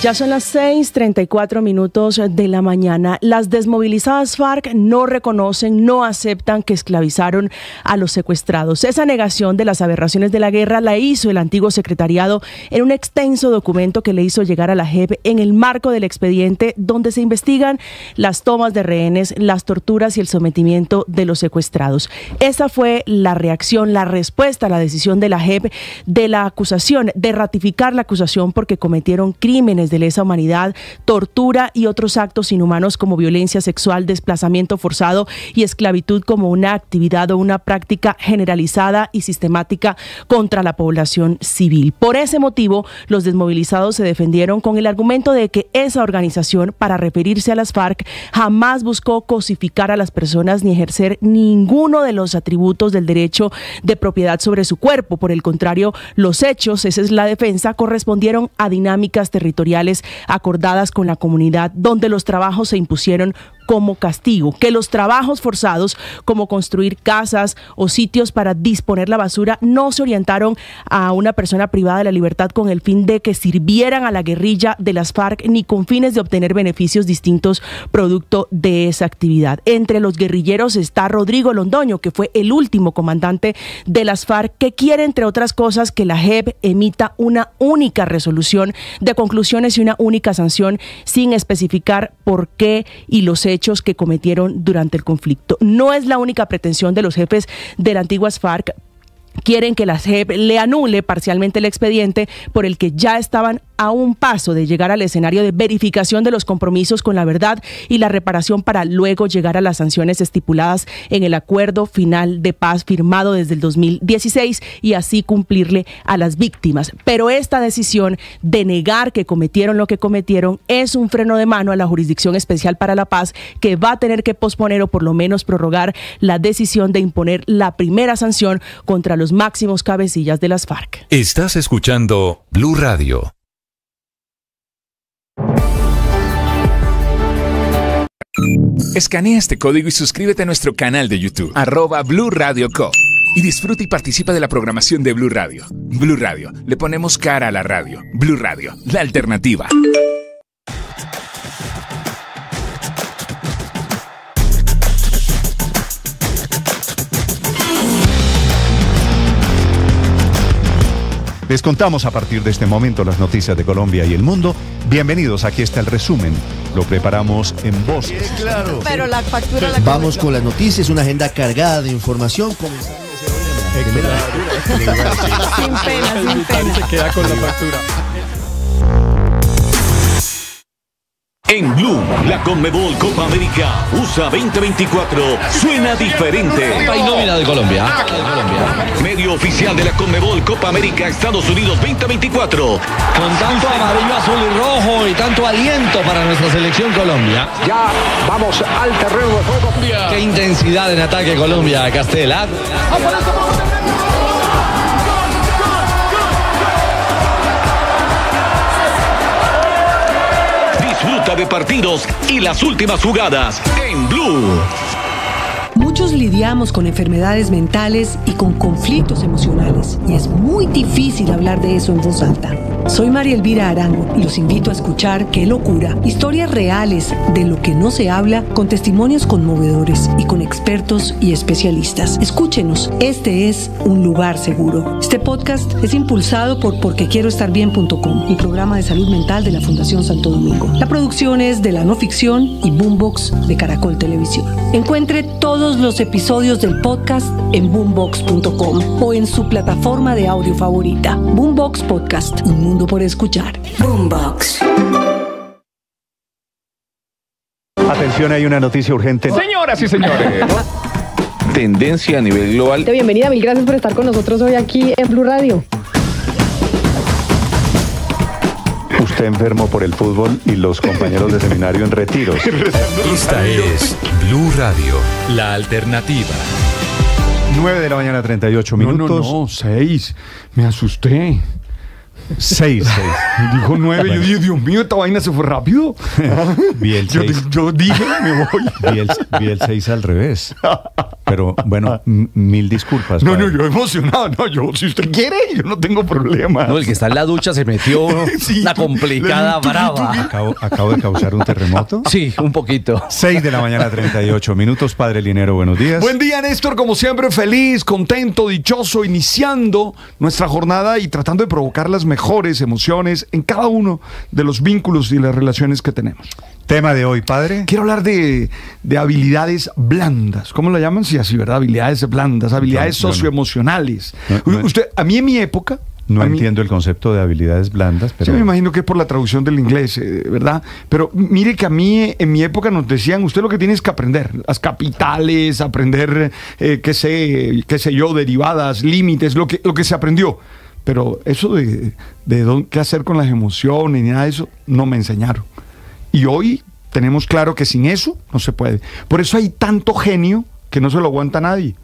Ya son las 6:34 minutos de la mañana. Las desmovilizadas FARC no reconocen, no aceptan que esclavizaron a los secuestrados. Esa negación de las aberraciones de la guerra la hizo el antiguo secretariado en un extenso documento que le hizo llegar a la JEP en el marco del expediente donde se investigan las tomas de rehenes, las torturas y el sometimiento de los secuestrados. Esa fue la reacción, la respuesta a la decisión de la JEP de la acusación, de ratificar la acusación porque cometieron crímenes de lesa humanidad, tortura y otros actos inhumanos como violencia sexual, desplazamiento forzado y esclavitud como una actividad o una práctica generalizada y sistemática contra la población civil. Por ese motivo, los desmovilizados se defendieron con el argumento de que esa organización, para referirse a las FARC, jamás buscó cosificar a las personas ni ejercer ninguno de los atributos del derecho de propiedad sobre su cuerpo. Por el contrario, los hechos, esa es la defensa, correspondieron a dinámicas territoriales acordadas con la comunidad, donde los trabajos se impusieron como castigo, que los trabajos forzados, como construir casas o sitios para disponer la basura, no se orientaron a una persona privada de la libertad con el fin de que sirvieran a la guerrilla de las FARC ni con fines de obtener beneficios distintos producto de esa actividad. Entre los guerrilleros está Rodrigo Londoño, que fue el último comandante de las FARC, que quiere, entre otras cosas, que la JEP emita una única resolución de conclusiones y una única sanción sin especificar por qué y los hechos hechos que cometieron durante el conflicto. No es la única pretensión de los jefes de la antigua FARC quieren que la JEP le anule parcialmente el expediente por el que ya estaban a un paso de llegar al escenario de verificación de los compromisos con la verdad y la reparación para luego llegar a las sanciones estipuladas en el acuerdo final de paz firmado desde el 2016 y así cumplirle a las víctimas. Pero esta decisión de negar que cometieron lo que cometieron es un freno de mano a la Jurisdicción Especial para la Paz que va a tener que posponer o por lo menos prorrogar la decisión de imponer la primera sanción contra los máximos cabecillas de las FARC. Estás escuchando Blue Radio. Escanea este código y suscríbete a nuestro canal de YouTube, arroba Blue Radio Co. Y disfruta y participa de la programación de Blue Radio. Blue Radio, le ponemos cara a la radio. Blue Radio, la alternativa. Les contamos a partir de este momento las noticias de Colombia y el mundo. Bienvenidos, aquí está el resumen. Lo preparamos en voz. claro. Pero la factura la Vamos con las noticias, una agenda cargada de información. Comenzando Sin pena, sin pena. Se queda con la factura. En Blue, la Conmebol Copa América USA 2024 suena diferente. Copa y nómina de Colombia. Medio oficial de la Conmebol Copa América Estados Unidos 2024. Con tanto amarillo, azul y rojo y tanto aliento para nuestra selección Colombia. Ya vamos al terreno de juego. Qué intensidad en ataque Colombia, Castela. Disfruta de partidos y las últimas jugadas en Blue. Muchos lidiamos con enfermedades mentales y con conflictos emocionales y es muy difícil hablar de eso en voz alta. Soy María Elvira Arango y los invito a escuchar Qué locura, historias reales de lo que no se habla con testimonios conmovedores y con expertos y especialistas. Escúchenos, este es un lugar seguro. Este podcast es impulsado por porquequieroestarbien.com, el programa de salud mental de la Fundación Santo Domingo. La producción es de la no ficción y Boombox de Caracol Televisión. Encuentre todos los episodios del podcast en boombox.com o en su plataforma de audio favorita. Boombox Podcast, un mundo por escuchar. Boombox. Atención, hay una noticia urgente. Señoras y señores. Tendencia a nivel global. Bienvenida, mil gracias por estar con nosotros hoy aquí en Blue Radio. Usted enfermo por el fútbol y los compañeros de seminario en retiros. Esta es Blue Radio, la alternativa. 9 de la mañana, 38 No, minutos. no, no, seis. Me asusté. Seis, seis. Dijo nueve. Yo dije, Dios mío, esta vaina se fue rápido. Vi el Yo, 6. yo dije, me voy. Vi el, vi el 6 al revés. Pero bueno, mil disculpas. No, padre. no, yo emocionado. No, yo, si usted quiere, yo no tengo problema. No, el que está en la ducha se metió una complicada brava. Acabo, acabo de causar un terremoto. Sí, un poquito. 6 de la mañana, 38 minutos. Padre Linero, buenos días. Buen día, Néstor. Como siempre, feliz, contento, dichoso, iniciando nuestra jornada y tratando de provocar las mejores emociones en cada uno de los vínculos y las relaciones que tenemos. Tema de hoy, padre. Quiero hablar de, de habilidades blandas. ¿Cómo lo llaman? Sí, así, ¿verdad? Habilidades blandas, habilidades No, yo socioemocionales. No, no. Usted, a mí en mi época. No a mí- entiendo el concepto de habilidades blandas, pero Sí, me imagino que es por la traducción del inglés, eh, ¿verdad? Pero mire que a mí en mi época nos decían, usted lo que tiene es que aprender, las capitales, aprender, eh, qué sé, qué sé yo, derivadas, límites, lo que, lo que se aprendió. Pero eso de, de dón- qué hacer con las emociones ni nada de eso, no me enseñaron. Y hoy tenemos claro que sin eso no se puede. Por eso hay tanto genio que no se lo aguanta nadie.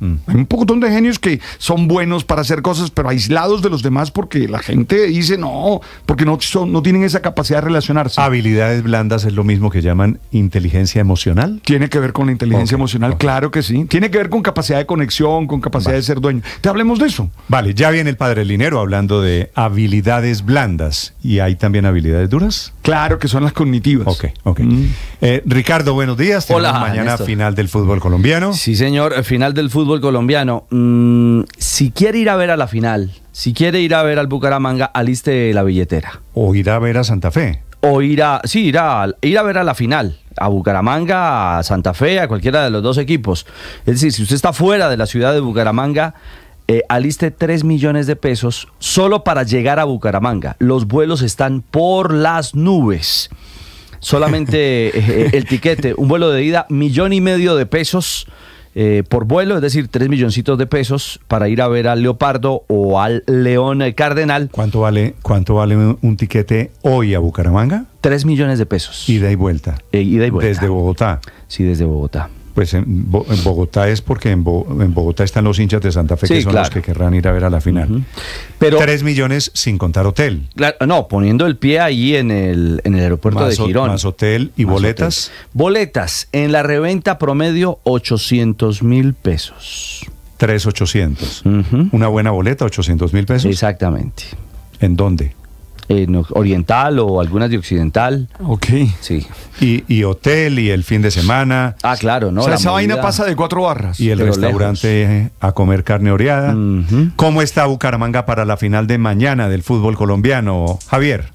Hay un poco de genios que son buenos para hacer cosas, pero aislados de los demás porque la gente dice no, porque no, son, no tienen esa capacidad de relacionarse. habilidades blandas es lo mismo que llaman inteligencia emocional. Tiene que ver con la inteligencia emocional, claro que sí. Tiene que ver con capacidad de conexión, con capacidad de ser dueño. Te hablemos de eso. Vale, ya viene el padre Linero hablando de habilidades blandas. ¿Y hay también habilidades duras? Claro que son las cognitivas. Ok, ok. Mm. Eh, Ricardo, buenos días. Hola, Tenemos mañana Néstor. final del fútbol colombiano. Sí, señor, final del fútbol colombiano. Mm, si quiere ir a ver a la final, si quiere ir a ver al Bucaramanga, aliste la billetera. O ir a ver a Santa Fe. O ir a, sí, ir a, ir a ver a la final, a Bucaramanga, a Santa Fe, a cualquiera de los dos equipos. Es decir, si usted está fuera de la ciudad de Bucaramanga, eh, aliste 3 millones de pesos solo para llegar a Bucaramanga. Los vuelos están por las nubes. Solamente eh, el tiquete, un vuelo de ida, millón y medio de pesos eh, por vuelo, es decir, tres milloncitos de pesos para ir a ver al Leopardo o al León Cardenal. ¿Cuánto vale, cuánto vale un, un tiquete hoy a Bucaramanga? Tres millones de pesos. Ida y vuelta. Eh, ida y vuelta. Desde Bogotá. Sí, desde Bogotá. Pues en, Bo- en Bogotá es porque en, Bo- en Bogotá están los hinchas de Santa Fe Sí, que son los claro. que querrán ir a ver a la final. Pero- Tres millones sin contar hotel. Claro, no, poniendo el pie ahí en el, en el aeropuerto Más de Girón. más hotel y Más boletas. hotel. Boletas, en la reventa promedio 800 mil pesos. Tres ochocientos. Una buena boleta, 800 mil pesos. Exactamente. ¿En dónde? En oriental o algunas de occidental. Ok. Sí. Y, y hotel y el fin de semana. Ah, claro, ¿no? o sea, esa vaina pasa de cuatro barras. Y el Pero restaurante eh, a comer carne oreada. ¿Cómo está Bucaramanga para la final de mañana del fútbol colombiano? Javier.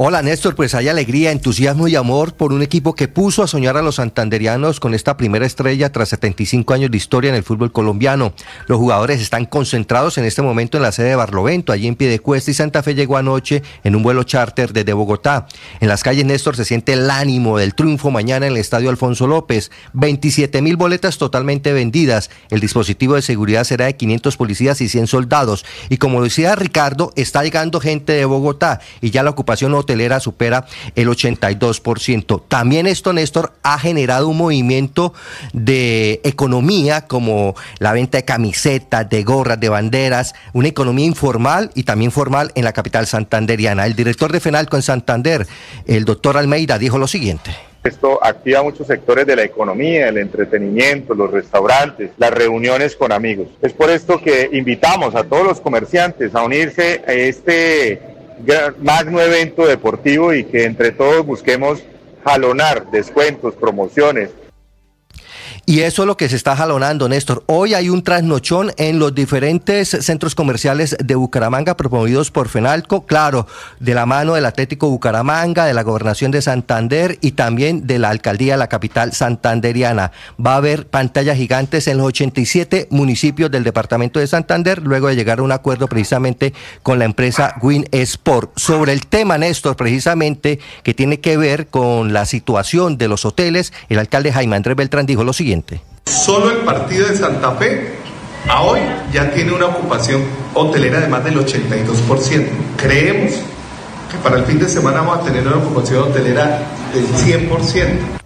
Hola Néstor, pues hay alegría, entusiasmo y amor por un equipo que puso a soñar a los santanderianos con esta primera estrella tras 75 años de historia en el fútbol colombiano. Los jugadores están concentrados en este momento en la sede de Barlovento, allí en Piedecuesta y Santa Fe llegó anoche en un vuelo charter desde Bogotá. En las calles Néstor se siente el ánimo del triunfo mañana en el Estadio Alfonso López. 27 mil boletas totalmente vendidas. El dispositivo de seguridad será de 500 policías y 100 soldados. Y como decía Ricardo, está llegando gente de Bogotá y ya la ocupación hotelera supera el 82%. También esto, Néstor, ha generado un movimiento de economía como la venta de camisetas, de gorras, de banderas, una economía informal y también formal en la capital santanderiana. El director de FENALCO en Santander, el doctor Almeida, dijo lo siguiente. Esto activa muchos sectores de la economía, el entretenimiento, los restaurantes, las reuniones con amigos. Es por esto que invitamos a todos los comerciantes a unirse a este magno evento deportivo y que entre todos busquemos jalonar descuentos, promociones, Y eso es lo que se está jalonando, Néstor. Hoy hay un trasnochón en los diferentes centros comerciales de Bucaramanga promovidos por Fenalco, claro, de la mano del Atlético Bucaramanga, de la Gobernación de Santander y también de la Alcaldía de la capital santanderiana. Va a haber pantallas gigantes en los 87 municipios del departamento de Santander, luego de llegar a un acuerdo precisamente con la empresa Win Sport. Sobre el tema, Néstor, precisamente, que tiene que ver con la situación de los hoteles, el alcalde Jaime Andrés Beltrán dijo lo siguiente. Solo el partido de Santa Fe a hoy ya tiene una ocupación hotelera de más del 82%. Creemos que para el fin de semana vamos a tener una ocupación hotelera del 100%.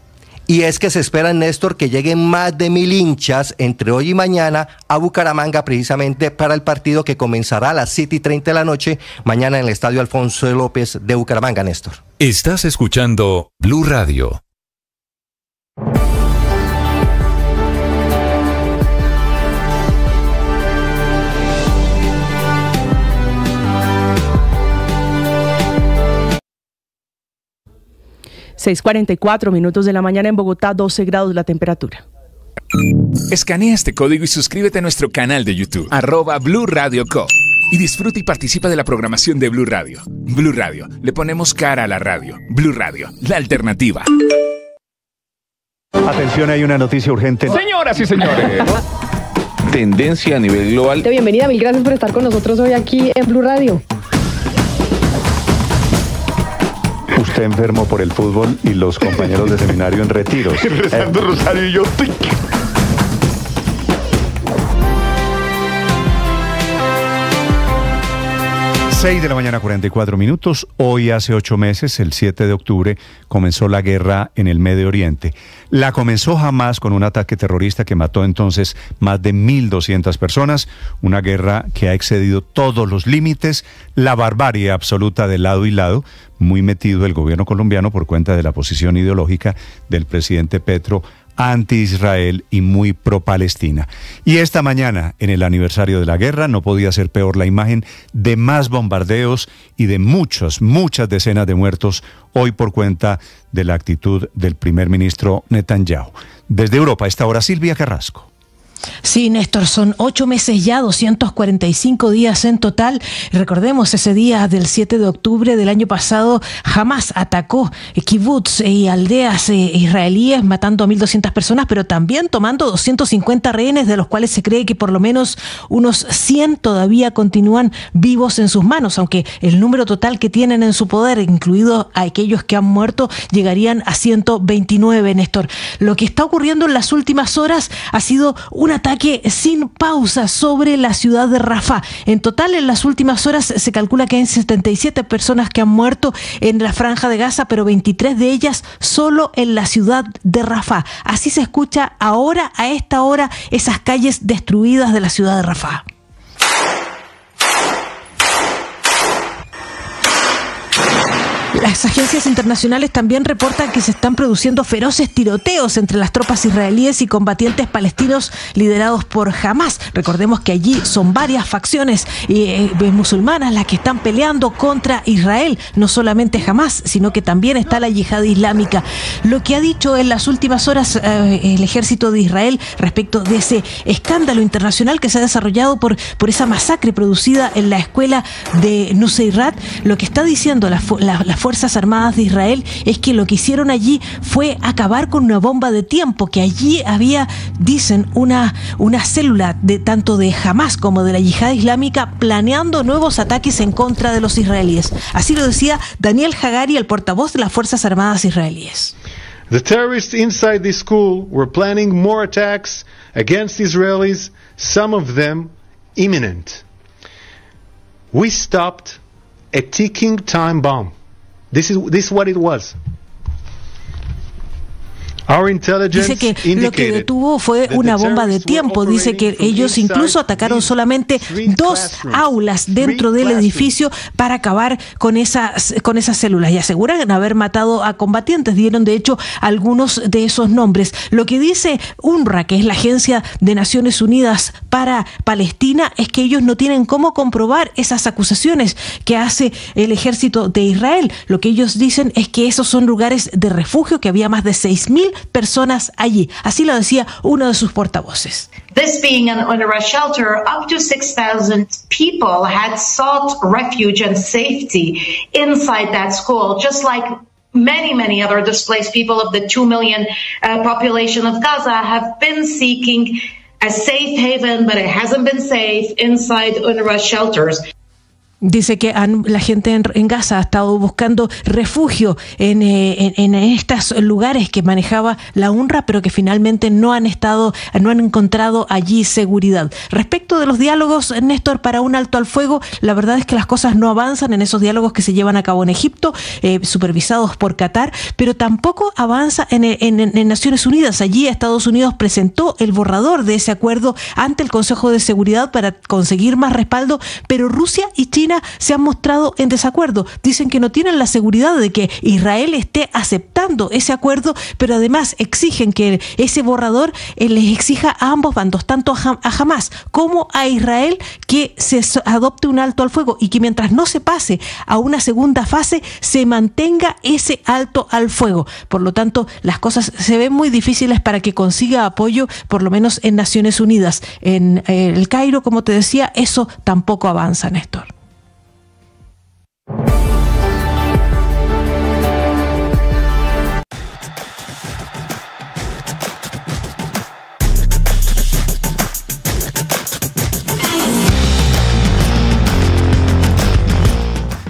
Y es que se espera, Néstor, que lleguen más de mil hinchas entre hoy y mañana a Bucaramanga precisamente para el partido que comenzará a las 7 y 30 de la noche mañana en el Estadio Alfonso López de Bucaramanga, Néstor. Estás escuchando Blue Radio. ...6.44 minutos de la mañana en Bogotá, 12 grados la temperatura. Escanea este código y suscríbete a nuestro canal de YouTube, arroba Blue Radio Co. Y disfruta y participa de la programación de Blue Radio. Blue Radio, le ponemos cara a la radio. Blue Radio, la alternativa. Atención, hay una noticia urgente. Señoras y señores. Tendencia a nivel global. Bienvenida, mil gracias por estar con nosotros hoy aquí en Blue Radio. Usted enfermo por el fútbol y los compañeros de seminario en retiros. Rezando Rosario y yo. 6 de la mañana, 44 minutos. Hoy, hace ocho meses, el 7 de octubre, comenzó la guerra en el Medio Oriente. La comenzó jamás con un ataque terrorista que mató entonces más de 1.200 personas. Una guerra que ha excedido todos los límites, la barbarie absoluta de lado y lado, muy metido el gobierno colombiano por cuenta de la posición ideológica del presidente Petro anti-Israel y muy pro-Palestina. Y esta mañana, en el aniversario de la guerra, no podía ser peor la imagen de más bombardeos y de muchas, muchas decenas de muertos, hoy por cuenta de la actitud del primer ministro Netanyahu. Desde Europa, esta hora Silvia Carrasco. Sí, Néstor, son ocho meses ya, 245 días en total. Recordemos ese día del 7 de octubre del año pasado, jamás atacó kibbutz y aldeas eh, israelíes, matando a 1.200 personas, pero también tomando 250 rehenes, de los cuales se cree que por lo menos unos 100 todavía continúan vivos en sus manos, aunque el número total que tienen en su poder, incluido a aquellos que han muerto, llegarían a 129, Néstor. Lo que está ocurriendo en las últimas horas ha sido una ataque sin pausa sobre la ciudad de Rafah. En total, en las últimas horas se calcula que hay 77 personas que han muerto en la franja de Gaza, pero 23 de ellas solo en la ciudad de Rafah. Así se escucha ahora, a esta hora, esas calles destruidas de la ciudad de Rafah. Las agencias internacionales también reportan que se están produciendo feroces tiroteos entre las tropas israelíes y combatientes palestinos liderados por Hamas. Recordemos que allí son varias facciones eh, musulmanas las que están peleando contra Israel. No solamente Hamas, sino que también está la yihad islámica. Lo que ha dicho en las últimas horas eh, el ejército de Israel respecto de ese escándalo internacional que se ha desarrollado por, por esa masacre producida en la escuela de Nuseirat, lo que está diciendo la, la, la Fuerzas Armadas de Israel es que lo que hicieron allí fue acabar con una bomba de tiempo, que allí había, dicen, una, una célula de tanto de Hamas como de la yihad islámica planeando nuevos ataques en contra de los israelíes. Así lo decía Daniel Hagari, el portavoz de las Fuerzas Armadas israelíes. The terrorists inside the school were planning more attacks against Israelis, some of them imminent. We stopped a ticking time bomb. This is this is what it was. Dice que lo que detuvo fue una bomba de tiempo. Dice que ellos incluso atacaron solamente dos aulas dentro del edificio para acabar con esas, con esas células y aseguran haber matado a combatientes. Dieron de hecho algunos de esos nombres. Lo que dice UNRWA, que es la Agencia de Naciones Unidas para Palestina, es que ellos no tienen cómo comprobar esas acusaciones que hace el ejército de Israel. Lo que ellos dicen es que esos son lugares de refugio, que había más de 6.000 personas allí. Así lo decía uno de sus portavoces. This being an UNRWA shelter, up to 6,000 people had sought refuge and safety inside that school, just like many, many other displaced people of the 2 million uh, population of Gaza have been seeking a safe haven, but it hasn't been safe inside UNRWA shelters. Dice que la gente en, Gaza ha estado buscando refugio en, eh, en, estos lugares que manejaba la UNRWA, pero que finalmente no han estado, no han encontrado allí seguridad. Respecto de los diálogos, Néstor, para un alto al fuego, la verdad es que las cosas no avanzan en esos diálogos que se llevan a cabo en Egipto, eh, supervisados por Qatar, pero tampoco avanza en, en Naciones Unidas. Allí Estados Unidos presentó el borrador de ese acuerdo ante el Consejo de Seguridad para conseguir más respaldo, pero Rusia y China se han mostrado en desacuerdo. Dicen que no tienen la seguridad de que Israel esté aceptando ese acuerdo, pero además exigen que ese borrador eh, les exija a ambos bandos, tanto a Hamas como a Israel, que se adopte un alto al fuego y que mientras no se pase a una segunda fase, se mantenga ese alto al fuego. Por lo tanto, las cosas se ven muy difíciles para que consiga apoyo, por lo menos en Naciones Unidas. En eh, el Cairo, como te decía, eso tampoco avanza, Néstor.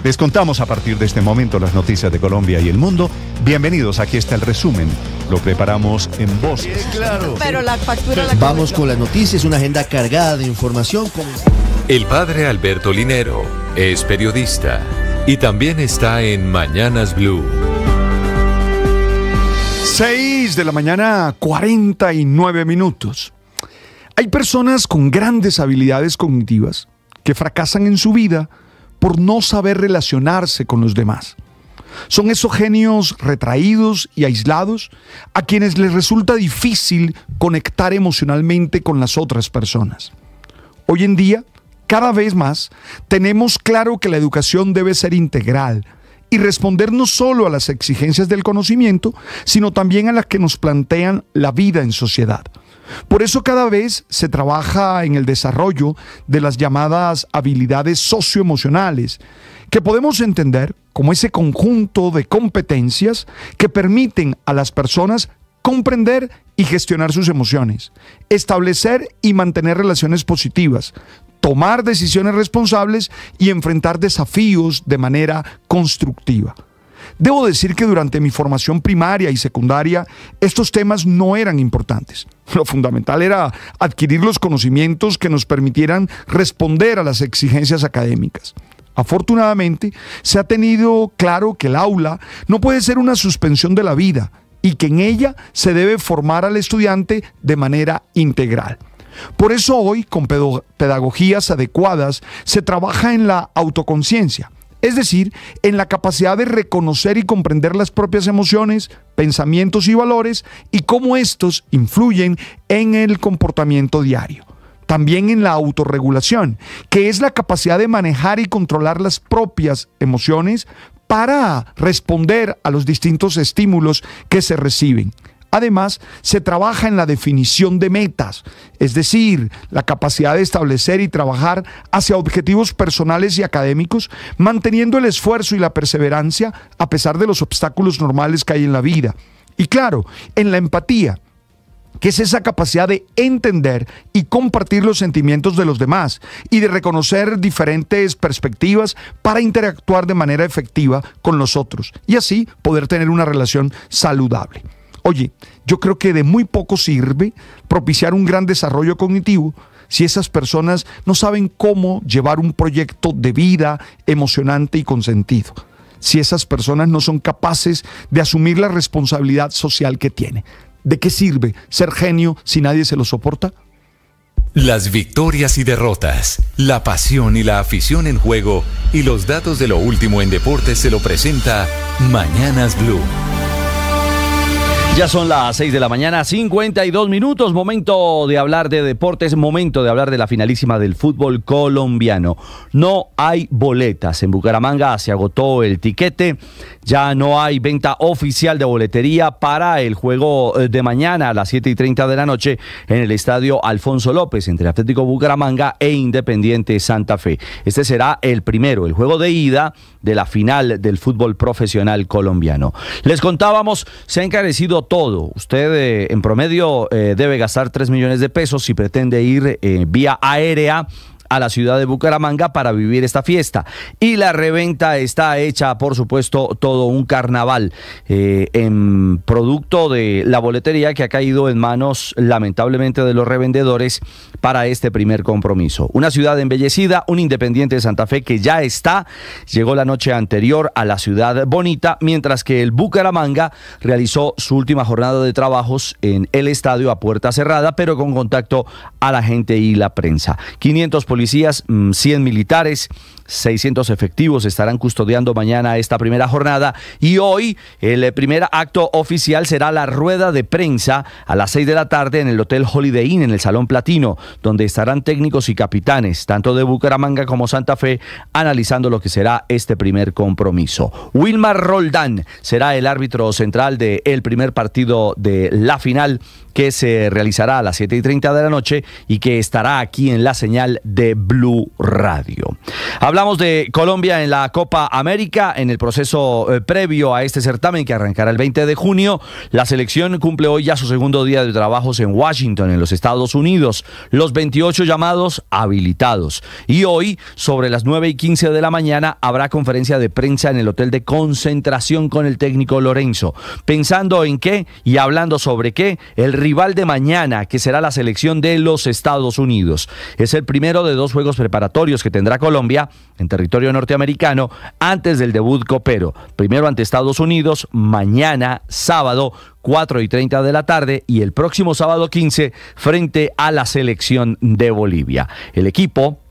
Les contamos a partir de este momento las noticias de Colombia y el mundo. Bienvenidos, aquí está el resumen. Lo preparamos en voz. claro. Pero la factura Vamos con las noticias, una agenda cargada de información. El padre Alberto Linero es periodista y también está en Mañanas Blue. 6 de la mañana, 49 minutos. Hay personas con grandes habilidades cognitivas que fracasan en su vida por no saber relacionarse con los demás. Son esos genios retraídos y aislados a quienes les resulta difícil conectar emocionalmente con las otras personas. Hoy en día, cada vez más, tenemos claro que la educación debe ser integral y responder no solo a las exigencias del conocimiento, sino también a las que nos plantean la vida en sociedad. Por eso cada vez se trabaja en el desarrollo de las llamadas habilidades socioemocionales, que podemos entender como ese conjunto de competencias que permiten a las personas comprender y gestionar sus emociones, establecer y mantener relaciones positivas, tomar decisiones responsables y enfrentar desafíos de manera constructiva. Debo decir que durante mi formación primaria y secundaria estos temas no eran importantes. Lo fundamental era adquirir los conocimientos que nos permitieran responder a las exigencias académicas. Afortunadamente, se ha tenido claro que el aula no puede ser una suspensión de la vida y que en ella se debe formar al estudiante de manera integral. Por eso hoy, con pedagogías adecuadas, se trabaja en la autoconciencia, es decir, en la capacidad de reconocer y comprender las propias emociones, pensamientos y valores y cómo estos influyen en el comportamiento diario. También en la autorregulación, que es la capacidad de manejar y controlar las propias emociones para responder a los distintos estímulos que se reciben. Además, se trabaja en la definición de metas, es decir, la capacidad de establecer y trabajar hacia objetivos personales y académicos, manteniendo el esfuerzo y la perseverancia a pesar de los obstáculos normales que hay en la vida. Y claro, en la empatía, que es esa capacidad de entender y compartir los sentimientos de los demás y de reconocer diferentes perspectivas para interactuar de manera efectiva con los otros y así poder tener una relación saludable. Oye, yo creo que de muy poco sirve propiciar un gran desarrollo cognitivo si esas personas no saben cómo llevar un proyecto de vida emocionante y con sentido. Si esas personas no son capaces de asumir la responsabilidad social que tiene. ¿De qué sirve ser genio si nadie se lo soporta? Las victorias y derrotas, la pasión y la afición en juego y los datos de lo último en deportes se lo presenta Mañanas Blue. Ya son las 6 de la mañana, 52 minutos, momento de hablar de deportes, momento de hablar de la finalísima del fútbol colombiano. No hay boletas, en Bucaramanga se agotó el tiquete, ya no hay venta oficial de boletería para el juego eh, de mañana a las 7 y 30 de la noche en el estadio Alfonso López entre Atlético Bucaramanga e Independiente Santa Fe. Este será el primero, el juego de ida de la final del fútbol profesional colombiano. Les contábamos, se ha encarecido todo. Usted eh, en promedio eh, debe gastar 3 millones de pesos si pretende ir eh, vía aérea a la ciudad de Bucaramanga para vivir esta fiesta. Y la reventa está hecha, por supuesto, todo un carnaval eh, en producto de la boletería que ha caído en manos, lamentablemente, de los revendedores para este primer compromiso. Una ciudad embellecida, un Independiente de Santa Fe que ya está, llegó la noche anterior a la ciudad bonita, mientras que el Bucaramanga realizó su última jornada de trabajos en el estadio a puerta cerrada, pero con contacto a la gente y la prensa. 500 policías, 100 mm, militares, 600 efectivos estarán custodiando mañana esta primera jornada y hoy el primer acto oficial será la rueda de prensa a las 6 de la tarde en el Hotel Holiday Inn en el Salón Platino, donde estarán técnicos y capitanes, tanto de Bucaramanga como Santa Fe, analizando lo que será este primer compromiso. Wilmar Roldán será el árbitro central del el primer partido de la final que se realizará a las 7 y 30 de la noche y que estará aquí en la señal de Blue Radio. Hablamos de Colombia en la Copa América, en el proceso eh, previo a este certamen que arrancará el 20 de junio. La selección cumple hoy ya su segundo día de trabajos en Washington, en los Estados Unidos. Los 28 llamados habilitados. Y hoy, sobre las 9 y 15 de la mañana, habrá conferencia de prensa en el hotel de concentración con el técnico Lorenzo. Pensando en qué y hablando sobre qué, el rival de mañana, que será la selección de los Estados Unidos. Es el primero de dos juegos preparatorios que tendrá Colombia en territorio norteamericano antes del debut copero. Primero ante Estados Unidos, mañana sábado 4 y 30 de la tarde y el próximo sábado 15 frente a la selección de Bolivia. El equipo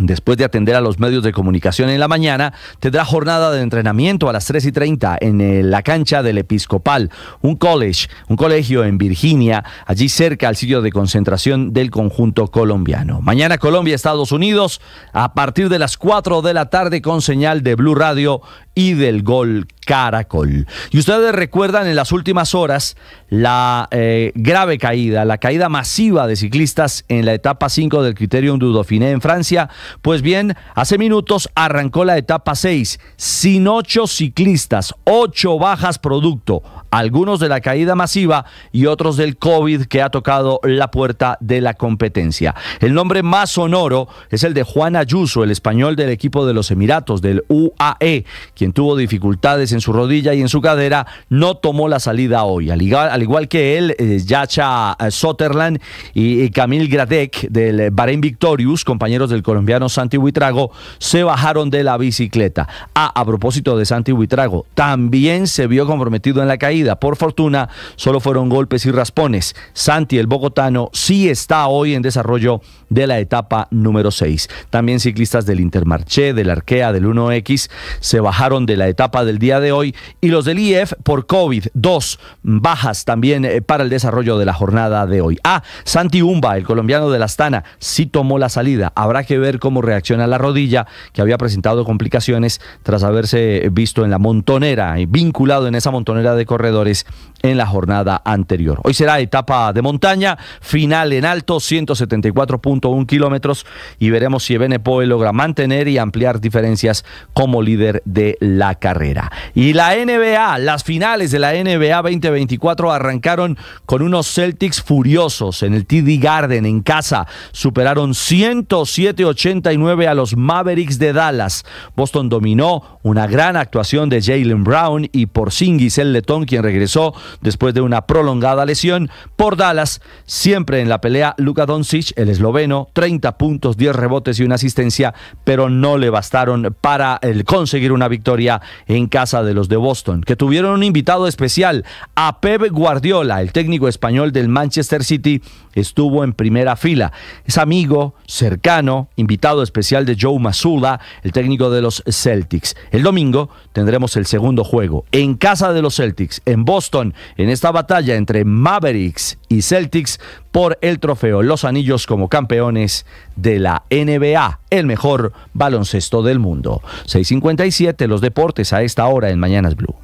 Después de atender a los medios de comunicación en la mañana, tendrá jornada de entrenamiento a las 3 y 30 en eh, la cancha del Episcopal, un college, un colegio en Virginia, allí cerca al sitio de concentración del conjunto colombiano. Mañana Colombia, Estados Unidos, a partir de las 4 de la tarde con señal de Blue Radio y del Gol Caracol. Y ustedes recuerdan en las últimas horas la eh, grave caída, la caída masiva de ciclistas en la etapa 5 del Criterium du Dauphiné en Francia. Pues bien, hace minutos arrancó la etapa 6, sin ocho ciclistas, ocho bajas producto, algunos de la caída masiva y otros del COVID que ha tocado la puerta de la competencia. El nombre más sonoro es el de Juan Ayuso, el español del equipo de los Emiratos, del UAE, quien tuvo dificultades en su rodilla y en su cadera, no tomó la salida hoy. Al igual, que él, eh, Yacha eh, Sotherland y, Camil Gradek del Bahrein Victorious, compañeros del colombiano Santi Huitrago, se bajaron de la bicicleta. Ah, a propósito de Santi Huitrago, también se vio comprometido en la caída. Por fortuna, solo fueron golpes y raspones. Santi, el bogotano, sí está hoy en desarrollo de la etapa número 6. También ciclistas del Intermarché, del Arkea, del 1X, se bajaron de la etapa del día de hoy y los del IF por COVID, dos bajas también eh, para el desarrollo de la jornada de hoy. Ah, Santi Umba, el colombiano de la Astana, sí tomó la salida. Habrá que ver cómo reacciona la rodilla, que había presentado complicaciones tras haberse visto en la montonera y vinculado en esa montonera de corredores en la jornada anterior. Hoy será etapa de montaña, final en alto, 174.1 kilómetros y veremos si Ebenepoel logra mantener y ampliar diferencias como líder de la carrera. Y la NBA, las finales de la NBA 2024 arrancaron con unos Celtics furiosos en el TD Garden en casa. Superaron 107-89 a los Mavericks de Dallas. Boston dominó una gran actuación de Jalen Brown y por Singis el letón quien regresó después de una prolongada lesión por Dallas. Siempre en la pelea Luka Doncic, el esloveno, 30 puntos, 10 rebotes y una asistencia, pero no le bastaron para el conseguir una victoria en casa de los de Boston, que tuvieron un invitado especial, a Pep Guardiola, el técnico español del Manchester City, estuvo en primera fila. Es amigo, cercano, invitado especial de Joe Masula, el técnico de los Celtics. El domingo tendremos el segundo juego en casa de los Celtics, en Boston, en esta batalla entre Mavericks y Celtics por el trofeo Los Anillos como campeones de la NBA, el mejor baloncesto del mundo. 657 los deportes a esta hora en Mañanas Blue.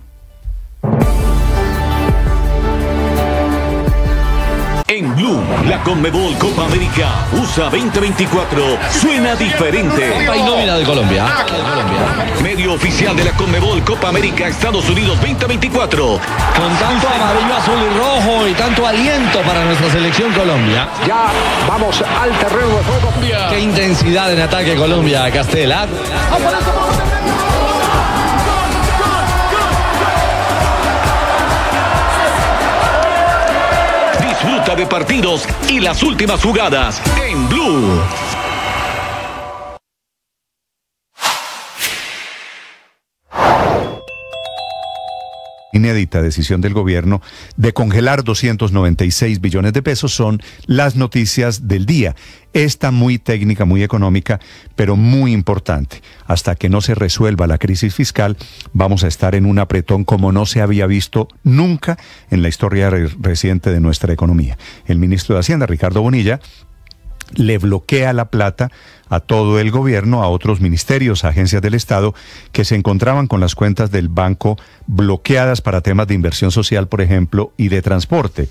Blue, la Conmebol Copa América USA 2024 suena diferente. Hay nómina de Colombia. Medio oficial de la Conmebol Copa América Estados Unidos 2024. Con tanto amarillo, azul y rojo y tanto tanto aliento para nuestra selección Colombia. Ya vamos al terreno de juego. Qué intensidad en ataque Colombia, Castela. De partidos y las últimas jugadas en Blue. Inédita decisión del gobierno de congelar 296 billones de pesos son las noticias del día. Esta muy técnica, muy económica, pero muy importante. Hasta que no se resuelva la crisis fiscal, vamos a estar en un apretón como no se había visto nunca en la historia reciente de nuestra economía. El ministro de Hacienda, Ricardo Bonilla, le bloquea la plata a todo el gobierno, a otros ministerios, agencias del Estado, que se encontraban con las cuentas del banco bloqueadas para temas de inversión social, por ejemplo, y de transporte.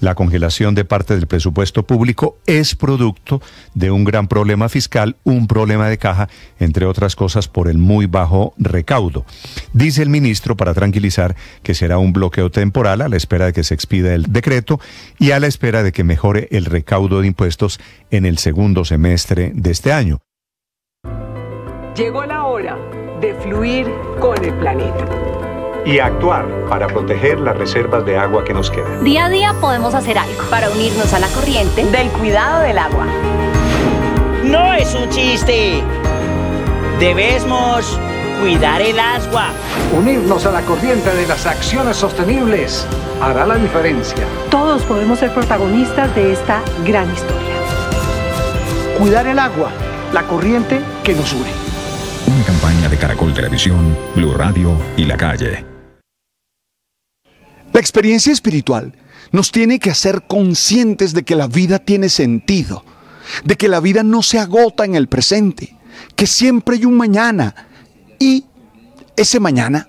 La congelación de parte del presupuesto público es producto de un gran problema fiscal, un problema de caja, entre otras cosas por el muy bajo recaudo. Dice el ministro, para tranquilizar, que será un bloqueo temporal a la espera de que se expida el decreto y a la espera de que mejore el recaudo de impuestos en el segundo semestre de este año. Llegó la hora de fluir con el planeta y actuar para proteger las reservas de agua que nos quedan. Día a día podemos hacer algo para unirnos a la corriente del cuidado del agua. No es un chiste. Debemos cuidar el agua. Unirnos a la corriente de las acciones sostenibles hará la diferencia. Todos podemos ser protagonistas de esta gran historia. Cuidar el agua, la corriente que nos une. Campaña de Caracol Televisión, Blue Radio y La Calle. La experiencia espiritual nos tiene que hacer conscientes de que la vida tiene sentido, de que la vida no se agota en el presente, que siempre hay un mañana y ese mañana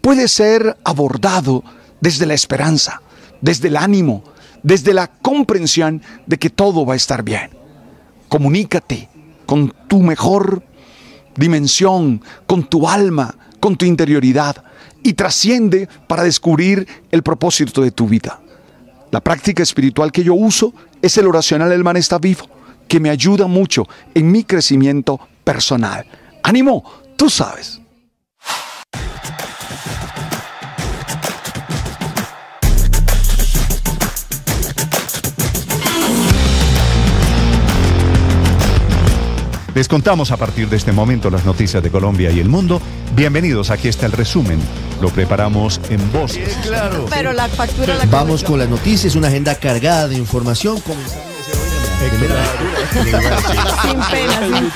puede ser abordado desde la esperanza, desde el ánimo, desde la comprensión de que todo va a estar bien. Comunícate con tu mejor dimensión, con tu alma, con tu interioridad y trasciende para descubrir el propósito de tu vida. La práctica espiritual que yo uso es el oracional El Man está vivo, que me ayuda mucho en mi crecimiento personal. Ánimo, tú sabes. Les contamos a partir de este momento las noticias de Colombia y el mundo. Bienvenidos, aquí está el resumen. Lo preparamos en voz. claro. Pero la factura la Vamos con las noticias, una agenda cargada de información. Comenzamos Sin pena, sin